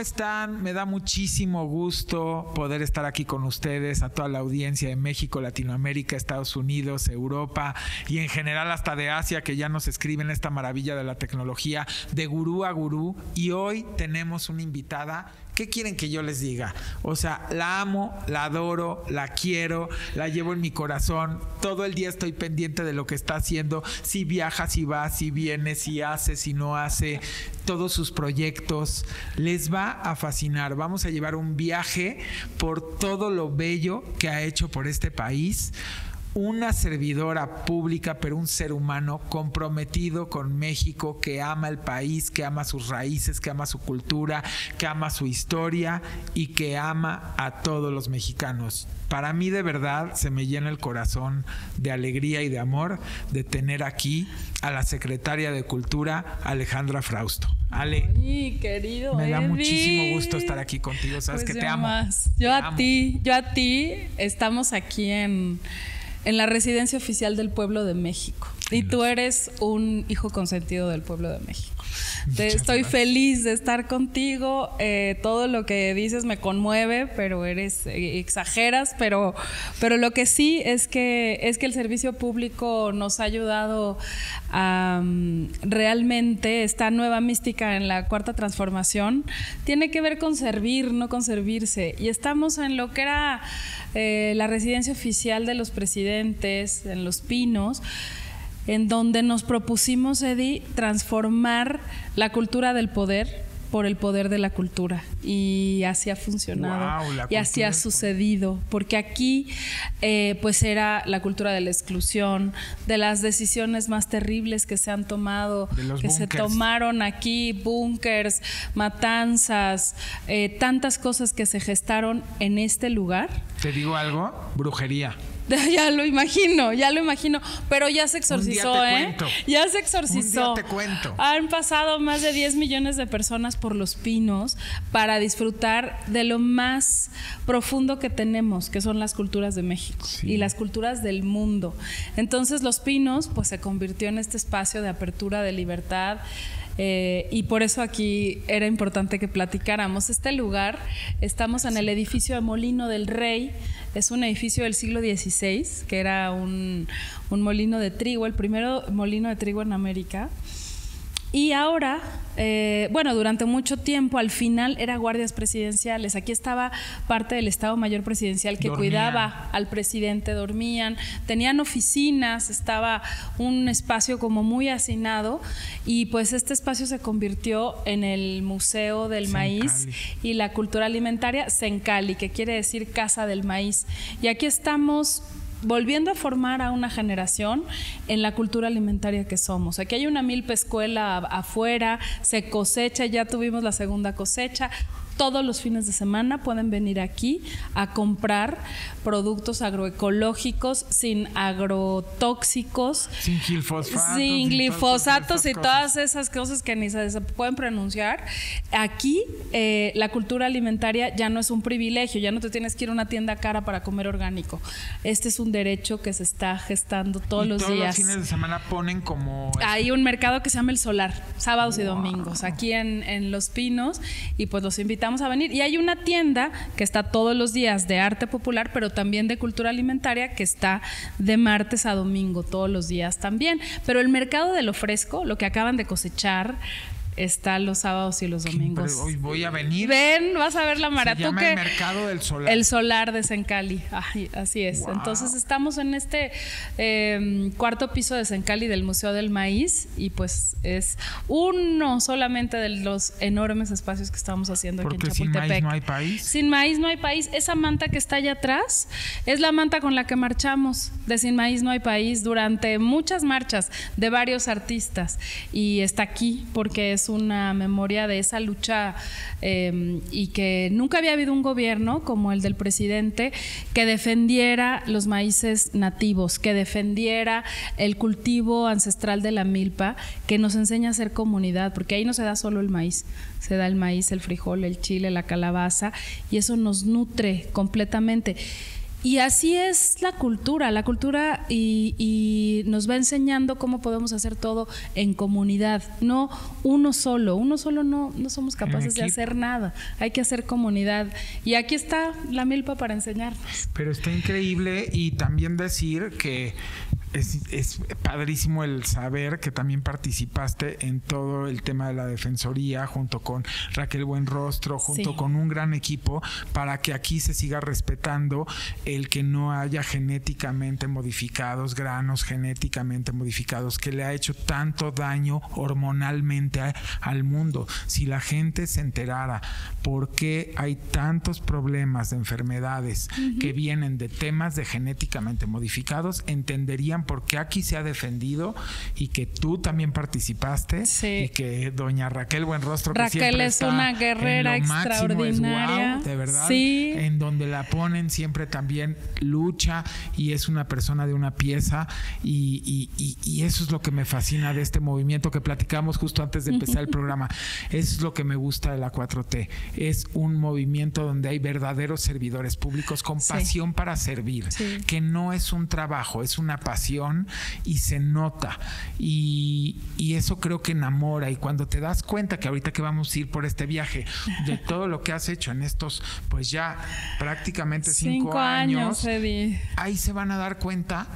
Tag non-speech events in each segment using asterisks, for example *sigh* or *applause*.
están? Me da muchísimo gusto poder estar aquí con ustedes, a toda la audiencia de México, Latinoamérica, Estados Unidos, Europa y en general hasta de Asia que ya nos escriben esta maravilla de la tecnología de gurú a gurú. Y hoy tenemos una invitada ¿Qué quieren que yo les diga? O sea, la amo, la adoro, la quiero, la llevo en mi corazón. Todo el día estoy pendiente de lo que está haciendo, si viaja, si va, si viene, si hace, si no hace, todos sus proyectos. Les va a fascinar. Vamos a llevar un viaje por todo lo bello que ha hecho por este país una servidora pública, pero un ser humano comprometido con México, que ama el país, que ama sus raíces, que ama su cultura, que ama su historia y que ama a todos los mexicanos. Para mí de verdad se me llena el corazón de alegría y de amor de tener aquí a la secretaria de Cultura, Alejandra Frausto. Ale. Ay, querido. Me da muchísimo gusto estar aquí contigo. Sabes pues que te amo. Yo a ti, yo a ti. Estamos aquí en en la residencia oficial del pueblo de México. Y tú eres un hijo consentido del pueblo de México. *laughs* estoy feliz de estar contigo. Eh, todo lo que dices me conmueve, pero eres eh, exageras. Pero, pero lo que sí es que es que el servicio público nos ha ayudado a realmente esta nueva mística en la cuarta transformación tiene que ver con servir, no con servirse. Y estamos en lo que era eh, la residencia oficial de los presidentes en Los Pinos, en donde nos propusimos, Eddie, transformar la cultura del poder por el poder de la cultura y así ha funcionado y así ha sucedido porque aquí eh, pues era la cultura de la exclusión de las decisiones más terribles que se han tomado que se tomaron aquí búnkers matanzas eh, tantas cosas que se gestaron en este lugar te digo algo brujería *laughs* Ya lo imagino, ya lo imagino. Pero ya se exorcizó, ¿eh? Ya se exorcizó. Un día te cuento. Han pasado más de 10 millones de personas por los pinos para disfrutar de lo más profundo que tenemos, que son las culturas de México y las culturas del mundo. Entonces, los pinos, pues se convirtió en este espacio de apertura, de libertad. Eh, y por eso aquí era importante que platicáramos. Este lugar, estamos en el edificio de Molino del Rey, es un edificio del siglo XVI, que era un, un molino de trigo, el primero molino de trigo en América. Y ahora, eh, bueno, durante mucho tiempo, al final era guardias presidenciales. Aquí estaba parte del Estado Mayor Presidencial que cuidaba al presidente, dormían, tenían oficinas, estaba un espacio como muy hacinado y pues este espacio se convirtió en el Museo del Maíz y la Cultura Alimentaria Sencali, que quiere decir Casa del Maíz. Y aquí estamos volviendo a formar a una generación en la cultura alimentaria que somos. Aquí hay una milpa escuela afuera, se cosecha, ya tuvimos la segunda cosecha, todos los fines de semana pueden venir aquí a comprar productos agroecológicos sin agrotóxicos, sin glifosatos, sin glifosatos y todas esas cosas que ni se pueden pronunciar. Aquí eh, la cultura alimentaria ya no es un privilegio, ya no te tienes que ir a una tienda cara para comer orgánico. Este es un derecho que se está gestando todos los todos días. Los fines de semana ponen como hay un mercado que se llama el Solar, sábados y domingos, aquí en, en Los Pinos y pues los invito Y hay una tienda que está todos los días de arte popular, pero también de cultura alimentaria, que está de martes a domingo, todos los días también. Pero el mercado de lo fresco, lo que acaban de cosechar, está los sábados y los domingos. hoy voy a venir. Ven, vas a ver la maratón. el mercado del solar. El solar de Sencali. así es. Entonces estamos en este em, cuarto piso de Sencali del Museo del Maíz y pues es uno solamente de los enormes espacios que estamos haciendo aquí en Chapultepec. Sin maíz no hay país. Sin maíz no hay país. Esa manta que está allá atrás es la manta con la que marchamos de Sin maíz no hay país durante muchas marchas de varios artistas y está aquí porque es una memoria de esa lucha em, y que nunca había habido un gobierno como el del presidente que defendiera los maíces nativos, que defendiera el cultivo ancestral de la milpa, que nos enseña a ser comunidad, porque ahí no se da solo el maíz, se da el maíz, el frijol, el chile, la calabaza, y eso nos nutre completamente. Y así es la cultura, la cultura y, nos va enseñando cómo podemos hacer todo en comunidad, no uno solo, uno solo no, no somos capaces de hacer nada, hay que hacer comunidad. Y aquí está la milpa para enseñarnos. Pero está increíble y también decir que es, padrísimo el saber que también participaste en todo el tema de la defensoría junto con Raquel Buenrostro, junto con un gran equipo para que aquí se siga respetando el que no haya genéticamente modificados, granos genéticamente modificados, que le ha hecho tanto daño hormonalmente al mundo. Si la gente se enterara por qué hay tantos problemas de enfermedades que vienen de temas de genéticamente modificados, entenderían porque aquí se ha defendido y que tú también participaste y que doña Raquel Buenrostro Raquel que es una guerrera extraordinaria de verdad en donde la ponen siempre también lucha y es una persona de una pieza y, y, eso es lo que me fascina de este movimiento que platicamos justo antes de empezar el *laughs* programa. Eso es lo que me gusta de la 4T es un movimiento donde hay verdaderos servidores públicos con pasión para servir que no es un trabajo es una pasión y se nota. Y, eso creo que enamora. Y cuando te das cuenta que ahorita que vamos a ir por este viaje, de *laughs* todo lo que has hecho en estos, pues ya prácticamente cinco, años, ahí se van a dar cuenta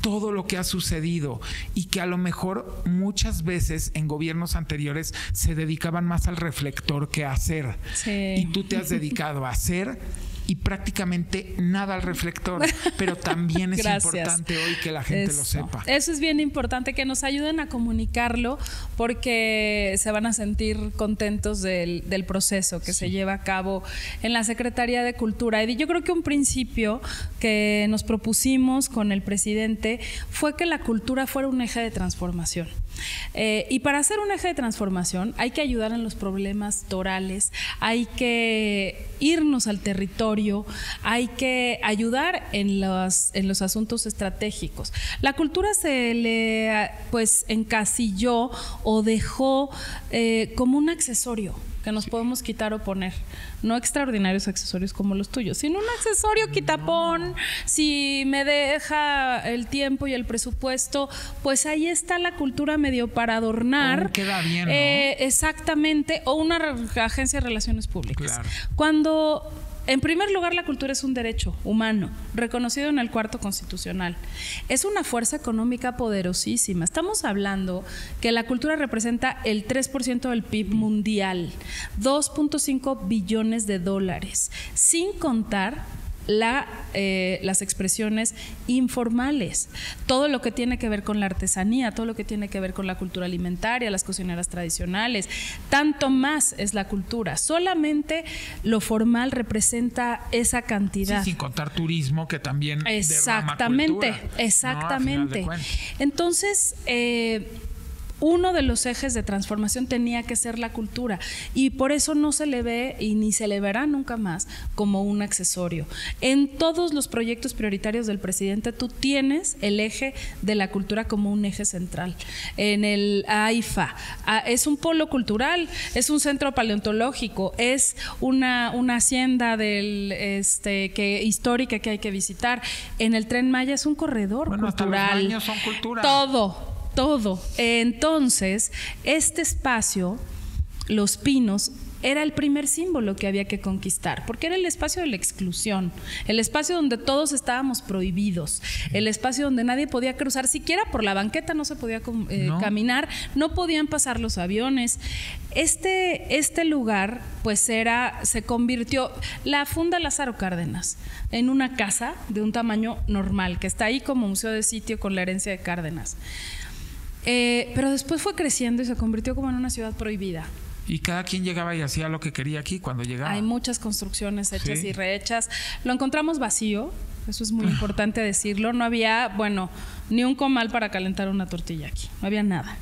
todo lo que ha sucedido y que a lo mejor muchas veces en gobiernos anteriores se dedicaban más al reflector que a hacer. Y tú te has dedicado a hacer y prácticamente nada al reflector, pero también es *laughs* importante hoy que la gente lo sepa. Eso es bien importante, que nos ayuden a comunicarlo porque se van a sentir contentos del, proceso que se lleva a cabo en la Secretaría de Cultura. Y yo creo que un principio que nos propusimos con el presidente fue que la cultura fuera un eje de transformación. Eh, y para hacer un eje de transformación hay que ayudar en los problemas torales, hay que irnos al territorio, hay que ayudar en los, en los asuntos estratégicos. La cultura se le pues encasilló o dejó eh, como un accesorio que nos podemos quitar o poner. No extraordinarios accesorios como los tuyos, sino un accesorio quitapón. Si me deja el tiempo y el presupuesto, pues ahí está la cultura medio para adornar. queda bien. Eh, exactamente. O una agencia de relaciones públicas. Cuando en primer lugar, la cultura es un derecho humano, reconocido en el cuarto constitucional. Es una fuerza económica poderosísima. Estamos hablando que la cultura representa el 3% del PIB mundial, 2.5 billones de dólares, sin contar la, eh, las expresiones informales, todo lo que tiene que ver con la artesanía, todo lo que tiene que ver con la cultura alimentaria, las cocineras tradicionales, tanto más es la cultura. Solamente lo formal representa esa cantidad. sin contar turismo que también. Exactamente, exactamente. Entonces, eh, uno de los ejes de transformación tenía que ser la cultura y por eso no se le ve y ni se le verá nunca más como un accesorio. En todos los proyectos prioritarios del presidente tú tienes el eje de la cultura como un eje central. En el AIFA es un polo cultural, es un centro paleontológico, es una, una hacienda del, este, que, histórica que hay que visitar. En el Tren Maya es un corredor cultural. son cultura. Todo todo. Entonces, este espacio, Los Pinos, era el primer símbolo que había que conquistar, porque era el espacio de la exclusión, el espacio donde todos estábamos prohibidos, el espacio donde nadie podía cruzar, siquiera por la banqueta no se podía eh, caminar, no podían pasar los aviones. Este, este lugar, pues era, se convirtió, la funda Lázaro Cárdenas, en una casa de un tamaño normal, que está ahí como museo de sitio con la herencia de Cárdenas. Eh, pero después fue creciendo y se convirtió como en una ciudad prohibida. Y cada quien llegaba y hacía lo que quería aquí cuando llegaba. Hay muchas construcciones hechas y rehechas. Lo encontramos vacío, eso es muy *laughs* importante decirlo. No había, bueno, ni un comal para calentar una tortilla aquí, no había nada.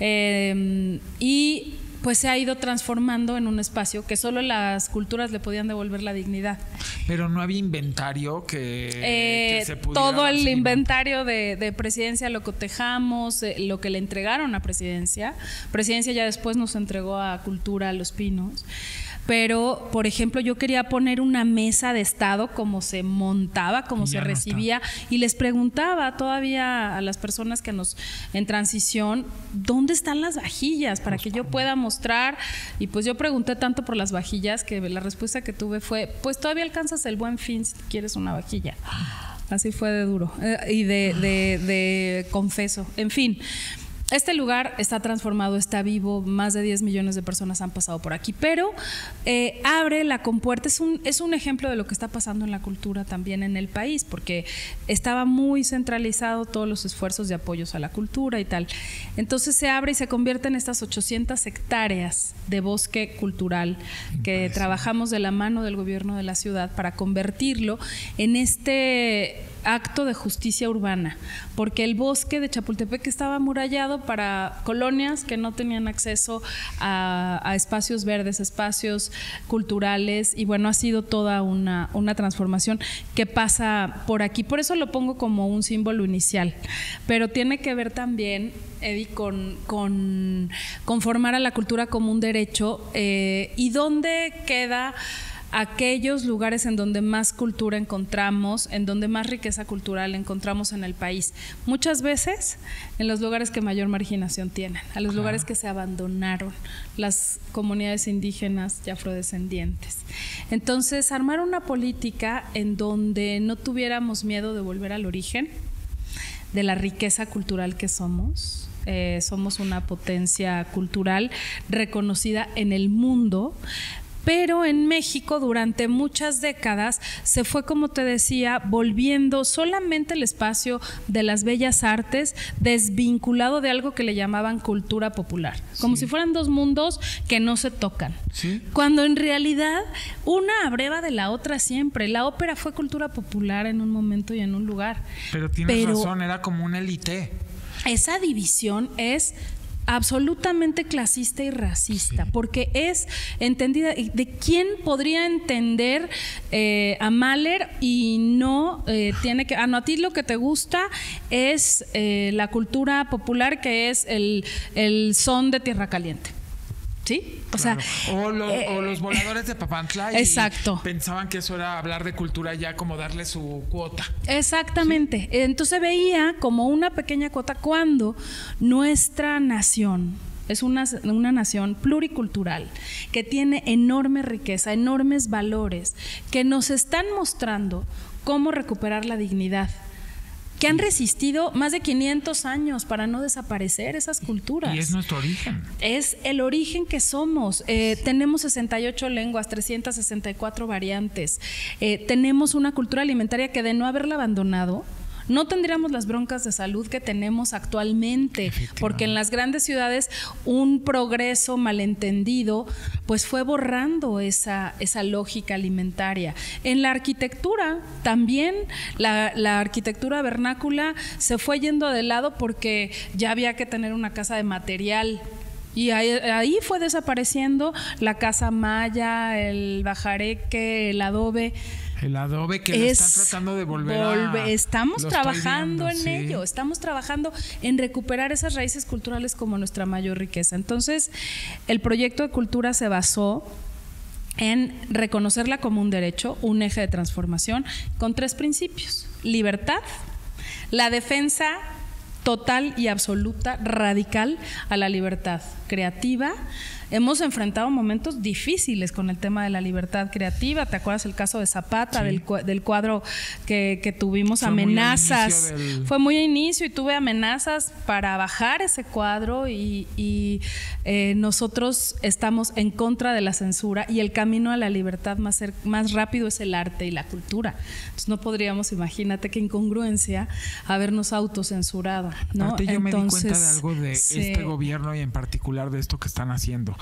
Eh, y pues se ha ido transformando en un espacio que solo las culturas le podían devolver la dignidad. Pero no había inventario que, eh, se pudiera Todo el inventario de, presidencia lo cotejamos, eh, lo que le entregaron a presidencia. Presidencia ya después nos entregó a Cultura a Los Pinos pero por ejemplo yo quería poner una mesa de estado como se montaba, como se recibía y les preguntaba todavía a las personas que nos en transición, ¿dónde están las vajillas para que yo pueda mostrar? Y pues yo pregunté tanto por las vajillas que la respuesta que tuve fue, pues todavía alcanzas el buen fin si quieres una vajilla. Así fue de duro eh, y de, de confeso. En fin. Este lugar está transformado, está vivo, más de 10 millones de personas han pasado por aquí, pero eh, abre la compuerta, es un, es un ejemplo de lo que está pasando en la cultura también en el país, porque estaba muy centralizado todos los esfuerzos de apoyos a la cultura y tal. Entonces se abre y se convierte en estas 800 hectáreas de bosque cultural que trabajamos de la mano del gobierno de la ciudad para convertirlo en este acto de justicia urbana, porque el bosque de Chapultepec estaba amurallado para colonias que no tenían acceso a, espacios verdes, espacios culturales, y bueno, ha sido toda una, transformación que pasa por aquí. Por eso lo pongo como un símbolo inicial, pero tiene que ver también, Eddie, con, con, formar a la cultura como un derecho eh, y dónde queda aquellos lugares en donde más cultura encontramos, en donde más riqueza cultural encontramos en el país. Muchas veces en los lugares que mayor marginación tienen, a los lugares que se abandonaron, las comunidades indígenas y afrodescendientes. Entonces, armar una política en donde no tuviéramos miedo de volver al origen de la riqueza cultural que somos, eh, somos una potencia cultural reconocida en el mundo, pero en México durante muchas décadas se fue, como te decía, volviendo solamente el espacio de las bellas artes desvinculado de algo que le llamaban cultura popular, como si fueran dos mundos que no se tocan. Cuando en realidad una abreva de la otra siempre. La ópera fue cultura popular en un momento y en un lugar. Pero tienes razón, era como un élite. Esa división es absolutamente clasista y racista, porque es entendida, ¿de quién podría entender eh, a Mahler y no eh, tiene que, ah, no, a ti lo que te gusta es eh, la cultura popular que es el, el son de tierra caliente? ¿Sí? O sea, o, eh, los voladores de Papantla exacto. pensaban que eso era hablar de cultura ya como darle su cuota. Exactamente. Entonces veía como una pequeña cuota cuando nuestra nación es una, una, nación pluricultural que tiene enorme riqueza, enormes valores, que nos están mostrando cómo recuperar la dignidad que han resistido más de 500 años para no desaparecer esas culturas. Y es nuestro origen. Es el origen que somos. Eh, tenemos 68 lenguas, 364 variantes. Eh, tenemos una cultura alimentaria que de no haberla abandonado, no tendríamos las broncas de salud que tenemos actualmente, porque en las grandes ciudades un progreso malentendido pues fue borrando esa, esa lógica alimentaria. En la arquitectura también la, la arquitectura vernácula se fue yendo de lado porque ya había que tener una casa de material y ahí, fue desapareciendo la casa maya, el bajareque, el adobe. El adobe que están tratando de volver Estamos trabajando en ello, estamos trabajando en recuperar esas raíces culturales como nuestra mayor riqueza. Entonces, el proyecto de cultura se basó en reconocerla como un derecho, un eje de transformación, con tres principios. Libertad, la defensa total y absoluta, radical a la libertad creativa hemos enfrentado momentos difíciles con el tema de la libertad creativa. ¿Te acuerdas el caso de Zapata, del, cuadro que, tuvimos amenazas? Fue muy inicio y tuve amenazas para bajar ese cuadro y, eh, nosotros estamos en contra de la censura y el camino a la libertad más, más rápido es el arte y la cultura. Entonces no podríamos, imagínate qué incongruencia habernos autocensurado. ¿no? yo me di cuenta de algo de este gobierno y en particular de esto que están haciendo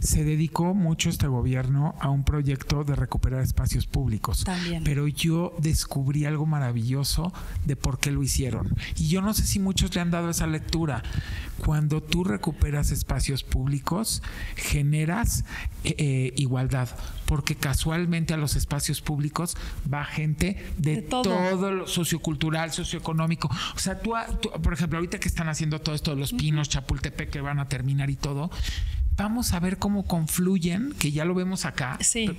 se dedicó mucho este gobierno a un proyecto de recuperar espacios públicos. También. Pero yo descubrí algo maravilloso de por qué lo hicieron. Y yo no sé si muchos le han dado esa lectura. Cuando tú recuperas espacios públicos, generas eh, eh, igualdad, porque casualmente a los espacios públicos va gente de, todo. lo sociocultural, socioeconómico. O sea, tú, por ejemplo, ahorita que están haciendo todo esto de los pinos, Chapultepec, que van a terminar y todo, vamos a ver cómo confluyen, que ya lo vemos acá. Sí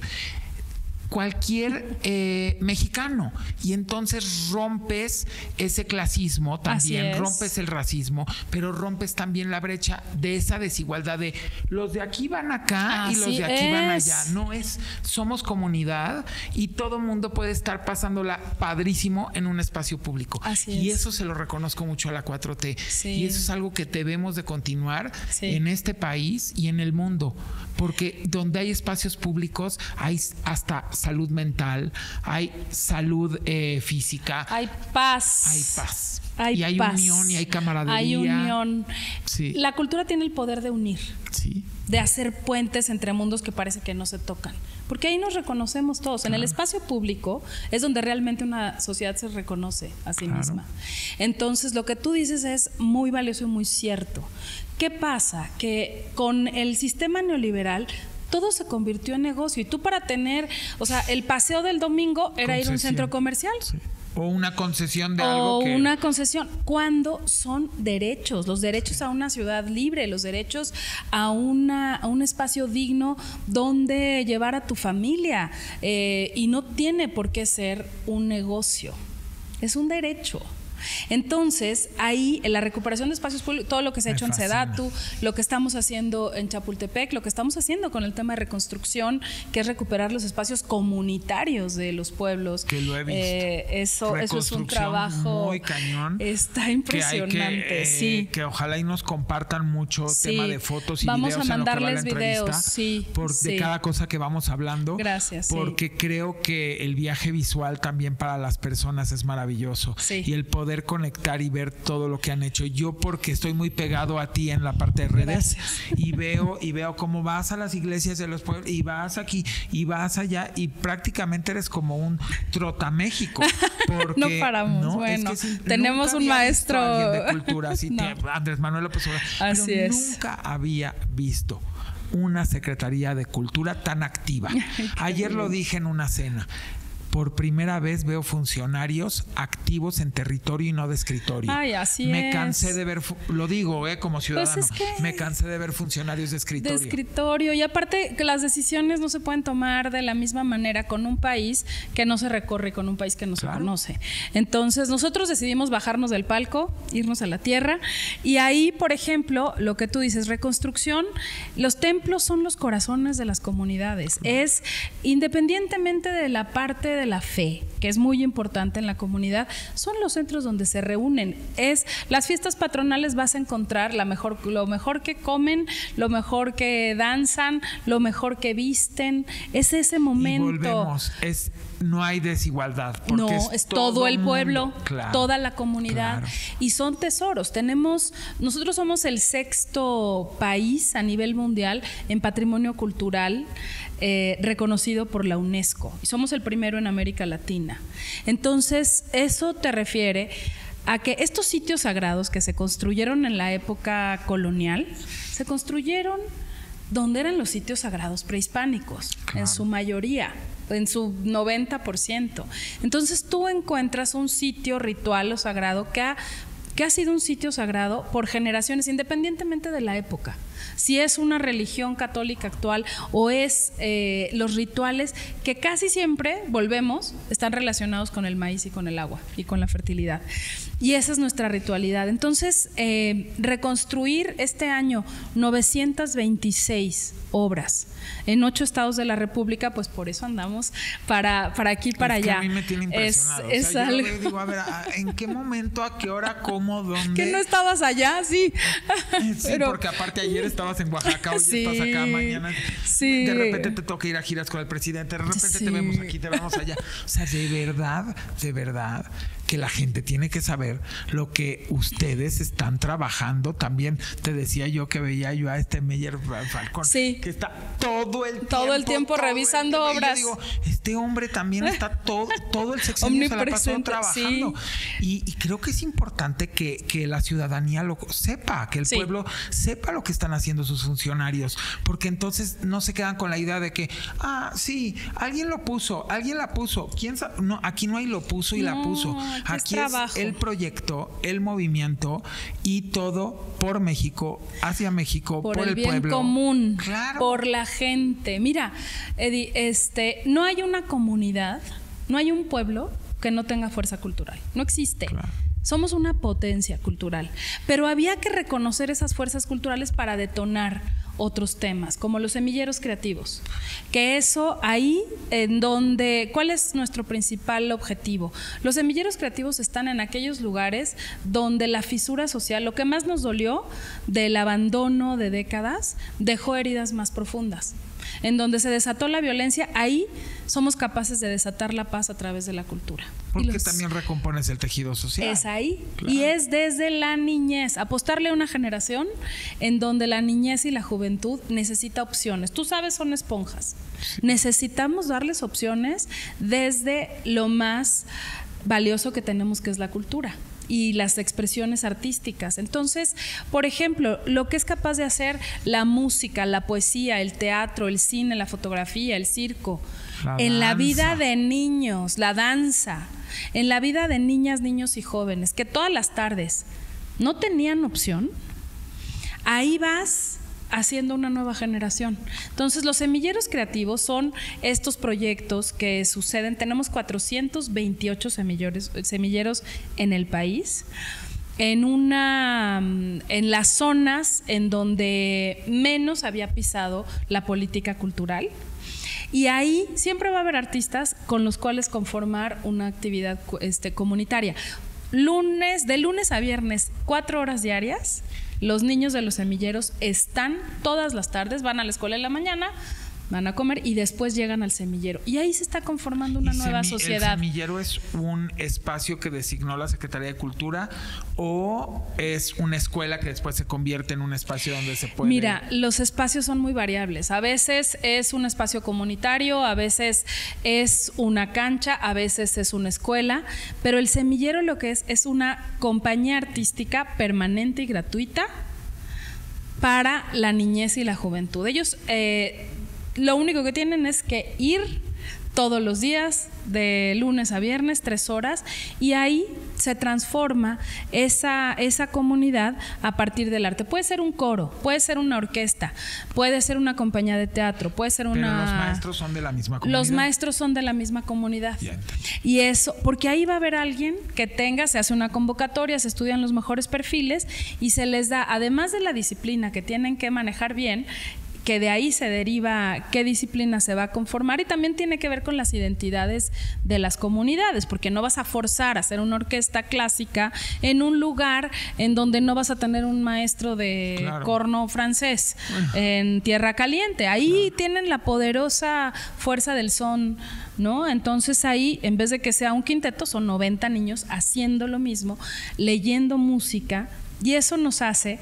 cualquier eh, mexicano. Y entonces rompes ese clasismo también, rompes el racismo, pero rompes también la brecha de esa desigualdad de los de aquí van acá y los de aquí van allá. No es, somos comunidad y todo mundo puede estar pasándola padrísimo en un espacio público. y eso se lo reconozco mucho a la 4T. Y eso es algo que debemos de continuar en este país y en el mundo, porque donde hay espacios públicos hay hasta salud mental, hay salud eh, física. Hay paz. Hay paz. y hay unión y hay camaradería. Hay unión. La cultura tiene el poder de unir. Sí. De hacer puentes entre mundos que parece que no se tocan. Porque ahí nos reconocemos todos. En el espacio público es donde realmente una sociedad se reconoce a sí misma. Entonces, lo que tú dices es muy valioso y muy cierto. ¿Qué pasa? Que con el sistema neoliberal todo se convirtió en negocio. Y tú para tener, o sea, el paseo del domingo era ir a un centro comercial. O una concesión de algo. O una concesión. Cuando son derechos, los derechos a una ciudad libre, los derechos a, una, a un espacio digno donde llevar a tu familia. Eh, y no tiene por qué ser un negocio. Es un derecho. Entonces, ahí en la recuperación de espacios públicos, todo lo que se ha hecho en Sedatu, lo que estamos haciendo en Chapultepec, lo que estamos haciendo con el tema de reconstrucción, que es recuperar los espacios comunitarios de los pueblos. Que lo he visto. Eh, eso, eso es un trabajo. Muy cañón. Está impresionante, que, eh, sí. Que ojalá y nos compartan mucho tema de fotos y vamos videos. Vamos a mandarles videos, sí. Por, De cada cosa que vamos hablando. Gracias. Porque creo que el viaje visual también para las personas es maravilloso. Y el poder conectar y ver todo lo que han hecho. Yo porque estoy muy pegado a ti en la parte de redes y veo y veo cómo vas a las iglesias de los pueblos y vas aquí y vas allá y prácticamente eres como un trota México *laughs* porque no paramos. bueno, tenemos un maestro de cultura *laughs* así, Andrés Manuel López Así es. nunca había visto una Secretaría de Cultura tan activa. *laughs* Ayer lo dije en una cena por primera vez veo funcionarios activos en territorio y no de escritorio. Ay, así me cansé de ver, lo digo eh, como pues ciudadano, me cansé de ver funcionarios de escritorio. De escritorio y aparte que las decisiones no se pueden tomar de la misma manera con un país que no se recorre, con un país que no se conoce. Entonces nosotros decidimos bajarnos del palco, irnos a la tierra y ahí, por ejemplo, lo que tú dices, reconstrucción, los templos son los corazones de las comunidades. Es independientemente de la parte de la fe, que es muy importante en la comunidad, son los centros donde se reúnen. Es las fiestas patronales vas a encontrar la mejor, lo mejor que comen, lo mejor que danzan, lo mejor que visten. Es ese momento. Y volvemos, es no hay desigualdad. no, es, todo, el pueblo, toda la comunidad. Y son tesoros. Tenemos, nosotros somos el sexto país a nivel mundial en patrimonio cultural. Eh, reconocido por la UNESCO y somos el primero en América Latina. Entonces, eso te refiere a que estos sitios sagrados que se construyeron en la época colonial, se construyeron donde eran los sitios sagrados prehispánicos, en su mayoría en su 90%. Entonces tú encuentras un sitio ritual o sagrado que ha, que ha sido un sitio sagrado por generaciones, independientemente de la época si es una religión católica actual o es eh, los rituales que casi siempre, volvemos, están relacionados con el maíz y con el agua y con la fertilidad. Y esa es nuestra ritualidad. Entonces, eh, reconstruir este año 926 obras en ocho estados de la República, pues por eso andamos para, para aquí, para allá. a mí me tiene impresionado. Es, algo... digo, a ver, ¿en qué momento, a qué hora, cómo, dónde? *laughs* Que no estabas allá, sí. sí, *laughs* porque aparte ayer estabas en Oaxaca, hoy estás acá, mañana. Sí. De repente te toca ir a giras con el presidente, de repente te vemos aquí, te vemos allá. O sea, de verdad, de verdad que la gente tiene que saber lo que ustedes están trabajando. También te decía yo que veía yo a este Meyer Falcón, que está todo el todo el tiempo revisando obras. digo, este hombre también está todo, todo el sexenio se la pasó trabajando. Y, creo que es importante que, la ciudadanía lo sepa, que el pueblo sepa lo que están haciendo sus funcionarios, porque entonces no se quedan con la idea de que, ah, sí, alguien lo puso, alguien la puso, quién sabe, no, aquí no hay lo puso y la puso Aquí es, el proyecto, el movimiento y todo por México, hacia México, por, el, bien común, por la gente. Mira, Eddie, este, no hay una comunidad, no hay un pueblo que no tenga fuerza cultural. No existe. Somos una potencia cultural, pero había que reconocer esas fuerzas culturales para detonar otros temas, como los semilleros creativos. Que eso ahí en donde, ¿cuál es nuestro principal objetivo? Los semilleros creativos están en aquellos lugares donde la fisura social, lo que más nos dolió del abandono de décadas, dejó heridas más profundas en donde se desató la violencia, ahí somos capaces de desatar la paz a través de la cultura. Porque también recompones el tejido social. Es ahí. Y es desde la niñez. Apostarle a una generación en donde la niñez y la juventud necesita opciones. Tú sabes, son esponjas. Necesitamos darles opciones desde lo más valioso que tenemos, que es la cultura y las expresiones artísticas. Entonces, por ejemplo, lo que es capaz de hacer la música, la poesía, el teatro, el cine, la fotografía, el circo, en la vida de niños, la danza, en la vida de niñas, niños y jóvenes, que todas las tardes no tenían opción, ahí vas haciendo una nueva generación. Entonces, los semilleros creativos son estos proyectos que suceden. Tenemos 428 semilleros, en el país. En una en las zonas en donde menos había pisado la política cultural. Y ahí siempre va a haber artistas con los cuales conformar una actividad este, comunitaria. Lunes, de lunes a viernes, cuatro horas diarias los niños de los semilleros están todas las tardes, van a la escuela en la mañana, van a comer y después llegan al semillero. Y ahí se está conformando una nueva sociedad. ¿El semillero es un espacio que designó la Secretaría de Cultura o es una escuela que después se convierte en un espacio donde se puede... Mira, los espacios son muy variables. A veces es un espacio comunitario, a veces es una cancha, a veces es una escuela, pero el semillero lo que es es una compañía artística permanente y gratuita para la niñez y la juventud. Ellos eh, lo único que tienen es que ir todos los días, de lunes a viernes, tres horas, y ahí se transforma esa, esa comunidad a partir del arte. Puede ser un coro, puede ser una orquesta, puede ser una compañía de teatro, puede ser una... Pero los maestros son de la misma comunidad. Los maestros son de la misma comunidad. Y eso, porque ahí va a haber alguien que tenga, se hace una convocatoria, se estudian los mejores perfiles y se les da, además de la disciplina que tienen que manejar bien, que de ahí se deriva qué disciplina se va a conformar y también tiene que ver con las identidades de las comunidades, porque no vas a forzar a hacer una orquesta clásica en un lugar en donde no vas a tener un maestro de corno francés en tierra caliente. Ahí tienen la poderosa fuerza del son. ¿No? Entonces ahí, en vez de que sea un quinteto, son 90 niños haciendo lo mismo, leyendo música, y eso nos hace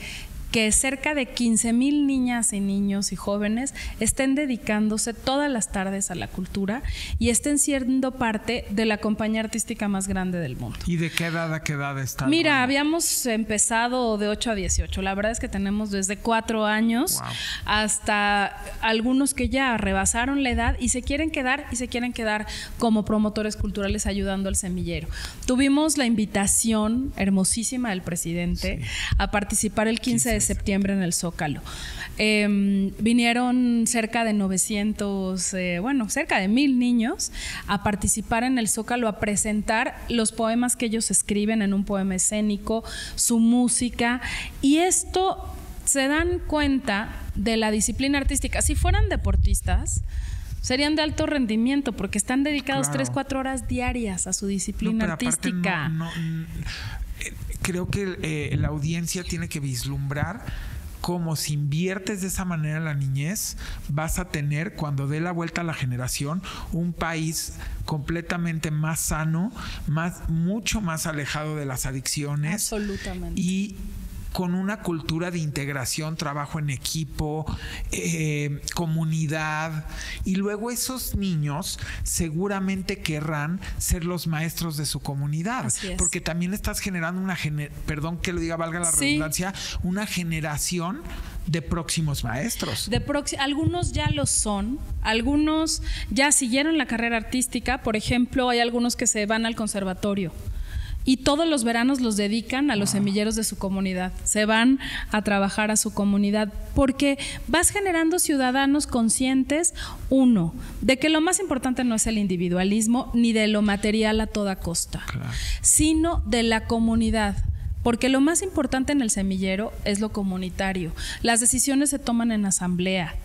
que cerca de 15 mil niñas y niños y jóvenes estén dedicándose todas las tardes a la cultura y estén siendo parte de la compañía artística más grande del mundo. ¿Y de qué edad a qué edad están? Mira, habíamos empezado de 8 a 18. La verdad es que tenemos desde 4 años hasta algunos que ya rebasaron la edad y se quieren quedar y se quieren quedar como promotores culturales ayudando al semillero. Tuvimos la invitación hermosísima del presidente a participar el 15 de septiembre en el Zócalo. Em, vinieron cerca de 900, eh, bueno, cerca de mil niños a participar en el Zócalo, a presentar los poemas que ellos escriben en un poema escénico, su música. Y esto se dan cuenta de la disciplina artística. Si fueran deportistas, serían de alto rendimiento porque están dedicados 3, 4 horas diarias a su disciplina artística creo que eh, la audiencia tiene que vislumbrar cómo si inviertes de esa manera en la niñez, vas a tener, cuando dé la vuelta a la generación, un país completamente más sano, más, mucho más alejado de las adicciones. Absolutamente. Y con una cultura de integración, trabajo en equipo, eh, comunidad. Y luego esos niños seguramente querrán ser los maestros de su comunidad. Porque también estás generando una, perdón que lo diga, valga la redundancia, una generación de próximos maestros. De algunos ya lo son, algunos ya siguieron la carrera artística, por ejemplo, hay algunos que se van al conservatorio y todos los veranos los dedican a los semilleros de su comunidad. Se van a trabajar a su comunidad porque vas generando ciudadanos conscientes, uno, de que lo más importante no es el individualismo ni de lo material a toda costa, sino de la comunidad. Porque lo más importante en el semillero es lo comunitario. Las decisiones se toman en asamblea.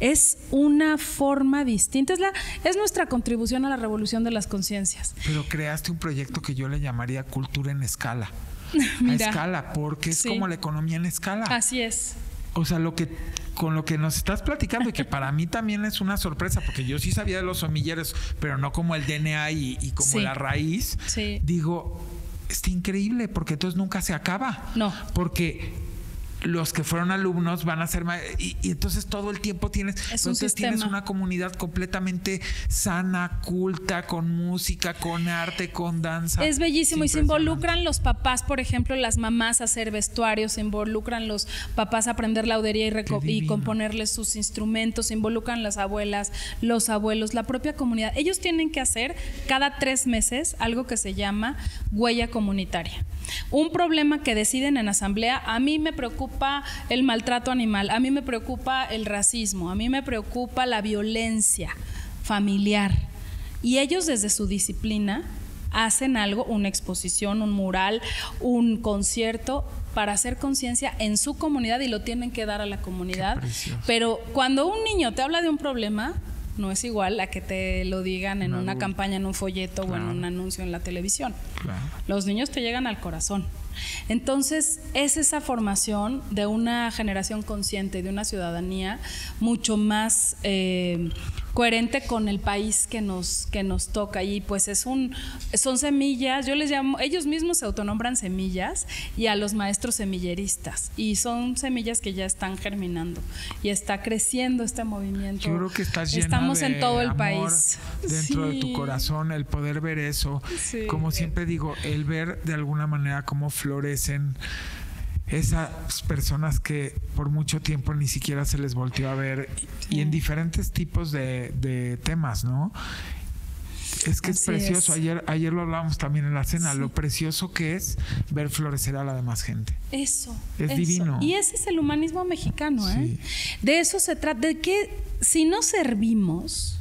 Es una forma distinta. Es, la, es nuestra contribución a la revolución de las conciencias. Pero creaste un proyecto que yo le llamaría cultura en escala. *laughs* a escala, porque es como la economía en escala. Así es. O sea, lo que con lo que nos estás platicando y que para mí también es una sorpresa, porque yo sí sabía de los somilleros, pero no como el DNA y, como la raíz. Digo, está increíble porque entonces nunca se acaba. No. Porque los que fueron alumnos van a ser y, y entonces todo el tiempo tienes entonces tienes una comunidad completamente sana culta con música con arte con danza. Es bellísimo y se involucran los papás por ejemplo las mamás a hacer vestuarios se involucran los papás a aprender laudería y, y componerles sus instrumentos se involucran las abuelas los abuelos la propia comunidad. Ellos tienen que hacer cada tres meses algo que se llama huella comunitaria. Un problema que deciden en asamblea a mí me preocupa el maltrato animal, a mí me preocupa el racismo, a mí me preocupa la violencia familiar. Y ellos desde su disciplina hacen algo, una exposición, un mural, un concierto para hacer conciencia en su comunidad y lo tienen que dar a la comunidad. Pero cuando un niño te habla de un problema, no es igual a que te lo digan en una campaña, en un folleto o en un anuncio en la televisión. Los niños te llegan al corazón. Entonces, es esa formación de una generación consciente, de una ciudadanía mucho más eh, coherente con el país que nos, que nos toca. Y pues es un, son semillas, yo les llamo, ellos mismos se autonombran semillas y a los maestros semilleristas. Y son semillas que ya están germinando y está creciendo este movimiento. Yo creo que estás llena Estamos de en todo el país. Dentro de tu corazón, el poder ver eso. Como siempre digo, el ver de alguna manera cómo florecen esas personas que por mucho tiempo ni siquiera se les volteó a ver y, en diferentes tipos de, temas, ¿no? Es que es precioso. Ayer, ayer lo hablábamos también en la cena, lo precioso que es ver florecer a la demás gente. Eso. Es divino. Y ese es el humanismo mexicano, ¿eh? De eso se trata, de que si no servimos,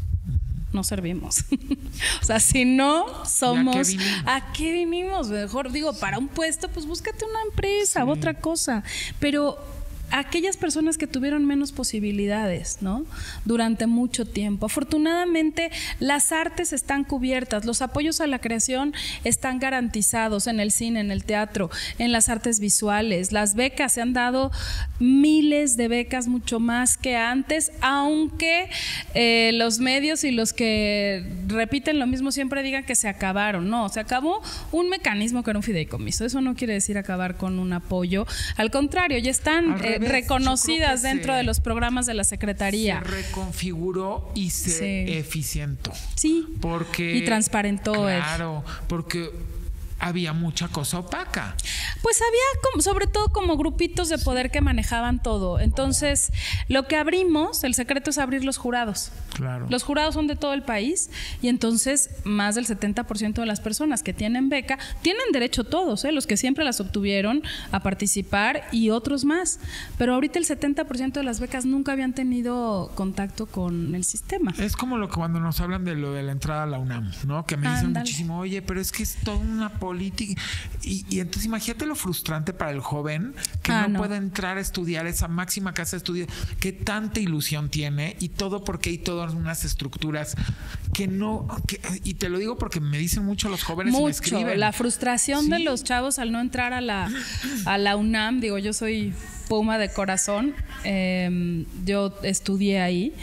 no servimos. *laughs* o sea, si no somos, ¿a qué, vinimos? Mejor digo, para un puesto, pues búscate una empresa, otra cosa. Pero aquellas personas que tuvieron menos posibilidades, ¿no? Durante mucho tiempo. Afortunadamente, las artes están cubiertas, los apoyos a la creación están garantizados en el cine, en el teatro, en las artes visuales. Las becas se han dado miles de becas, mucho más que antes, aunque eh, los medios y los que repiten lo mismo siempre digan que se acabaron. No, se acabó un mecanismo que era un fideicomiso. Eso no quiere decir acabar con un apoyo. Al contrario, ya están reconocidas dentro de los programas de la Secretaría. Se reconfiguró y se eficientó. Sí. Porque, y transparentó. Claro, porque había mucha cosa opaca. Pues había como, sobre todo como grupitos de poder que manejaban todo. Entonces, lo que abrimos, el secreto es abrir los jurados. Claro. Los jurados son de todo el país y entonces más del 70% de las personas que tienen beca tienen derecho todos, ¿eh? los que siempre las obtuvieron a participar y otros más. Pero ahorita el 70% de las becas nunca habían tenido contacto con el sistema. Es como lo que cuando nos hablan de lo de la entrada a la UNAM, ¿no? Que me dicen muchísimo, oye, pero es que es toda una política. Y, y entonces imagínate lo frustrante para el joven que ah, no, puede entrar a estudiar esa máxima casa de estudio, que tanta ilusión tiene y todo porque hay todas unas estructuras que no, y te lo digo porque me dicen mucho los jóvenes mucho, me escriben. La frustración de los chavos al no entrar a la, a la UNAM, digo, yo soy Puma de corazón, em, yo estudié ahí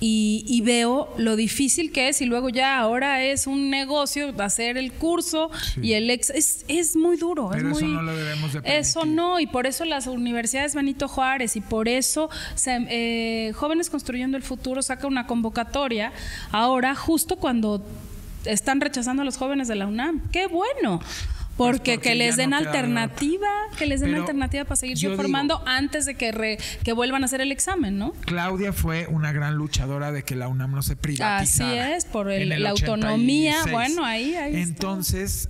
y, veo lo difícil que es y luego ya ahora es un negocio hacer el curso y el ex es, es muy duro Pero eso no lo debemos de eso no y por eso las universidades Benito Juárez y por eso eh, jóvenes construyendo el futuro saca una convocatoria ahora justo cuando están rechazando a los jóvenes de la UNAM. Qué bueno pues porque, que les den alternativa, que les den alternativa para seguirse formando antes de que, que vuelvan a hacer el examen, ¿no? Claudia fue una gran luchadora de que la UNAM no se privatizara. Así es, por la autonomía, bueno, ahí, ahí Entonces,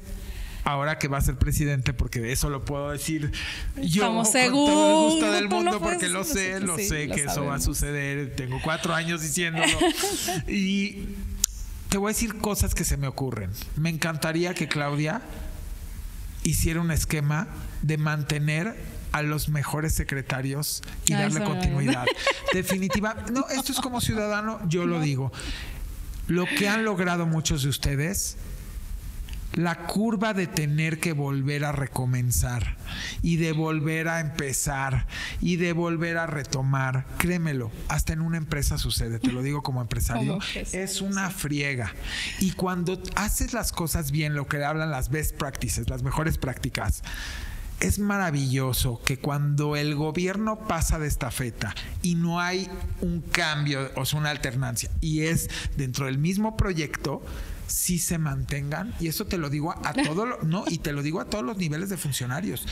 ahora que va a ser presidente, porque eso lo puedo decir yo Estamos con todo el gusto del lo mundo, porque lo sé, lo sí, sé lo que eso va a suceder. Tengo cuatro años diciéndolo. *laughs* y te voy a decir cosas que se me ocurren. Me encantaría que Claudia hiciera un esquema de mantener a los mejores secretarios y Ah, darle no. continuidad. *laughs* Definitiva, no, esto es como ciudadano, yo lo digo. Lo que han logrado muchos de ustedes, la curva de tener que volver a recomenzar y de volver a empezar y de volver a retomar, créemelo, hasta en una empresa sucede, te lo digo como empresario, *laughs* Como es una friega. Y cuando haces las cosas bien, lo que hablan las best practices, las mejores prácticas, es maravilloso que cuando el gobierno pasa de estafeta y no hay un cambio, o sea, una alternancia, y es dentro del mismo proyecto, sí se mantengan, y eso te lo digo a, a todo lo- no, y te lo digo a todos los niveles de funcionarios.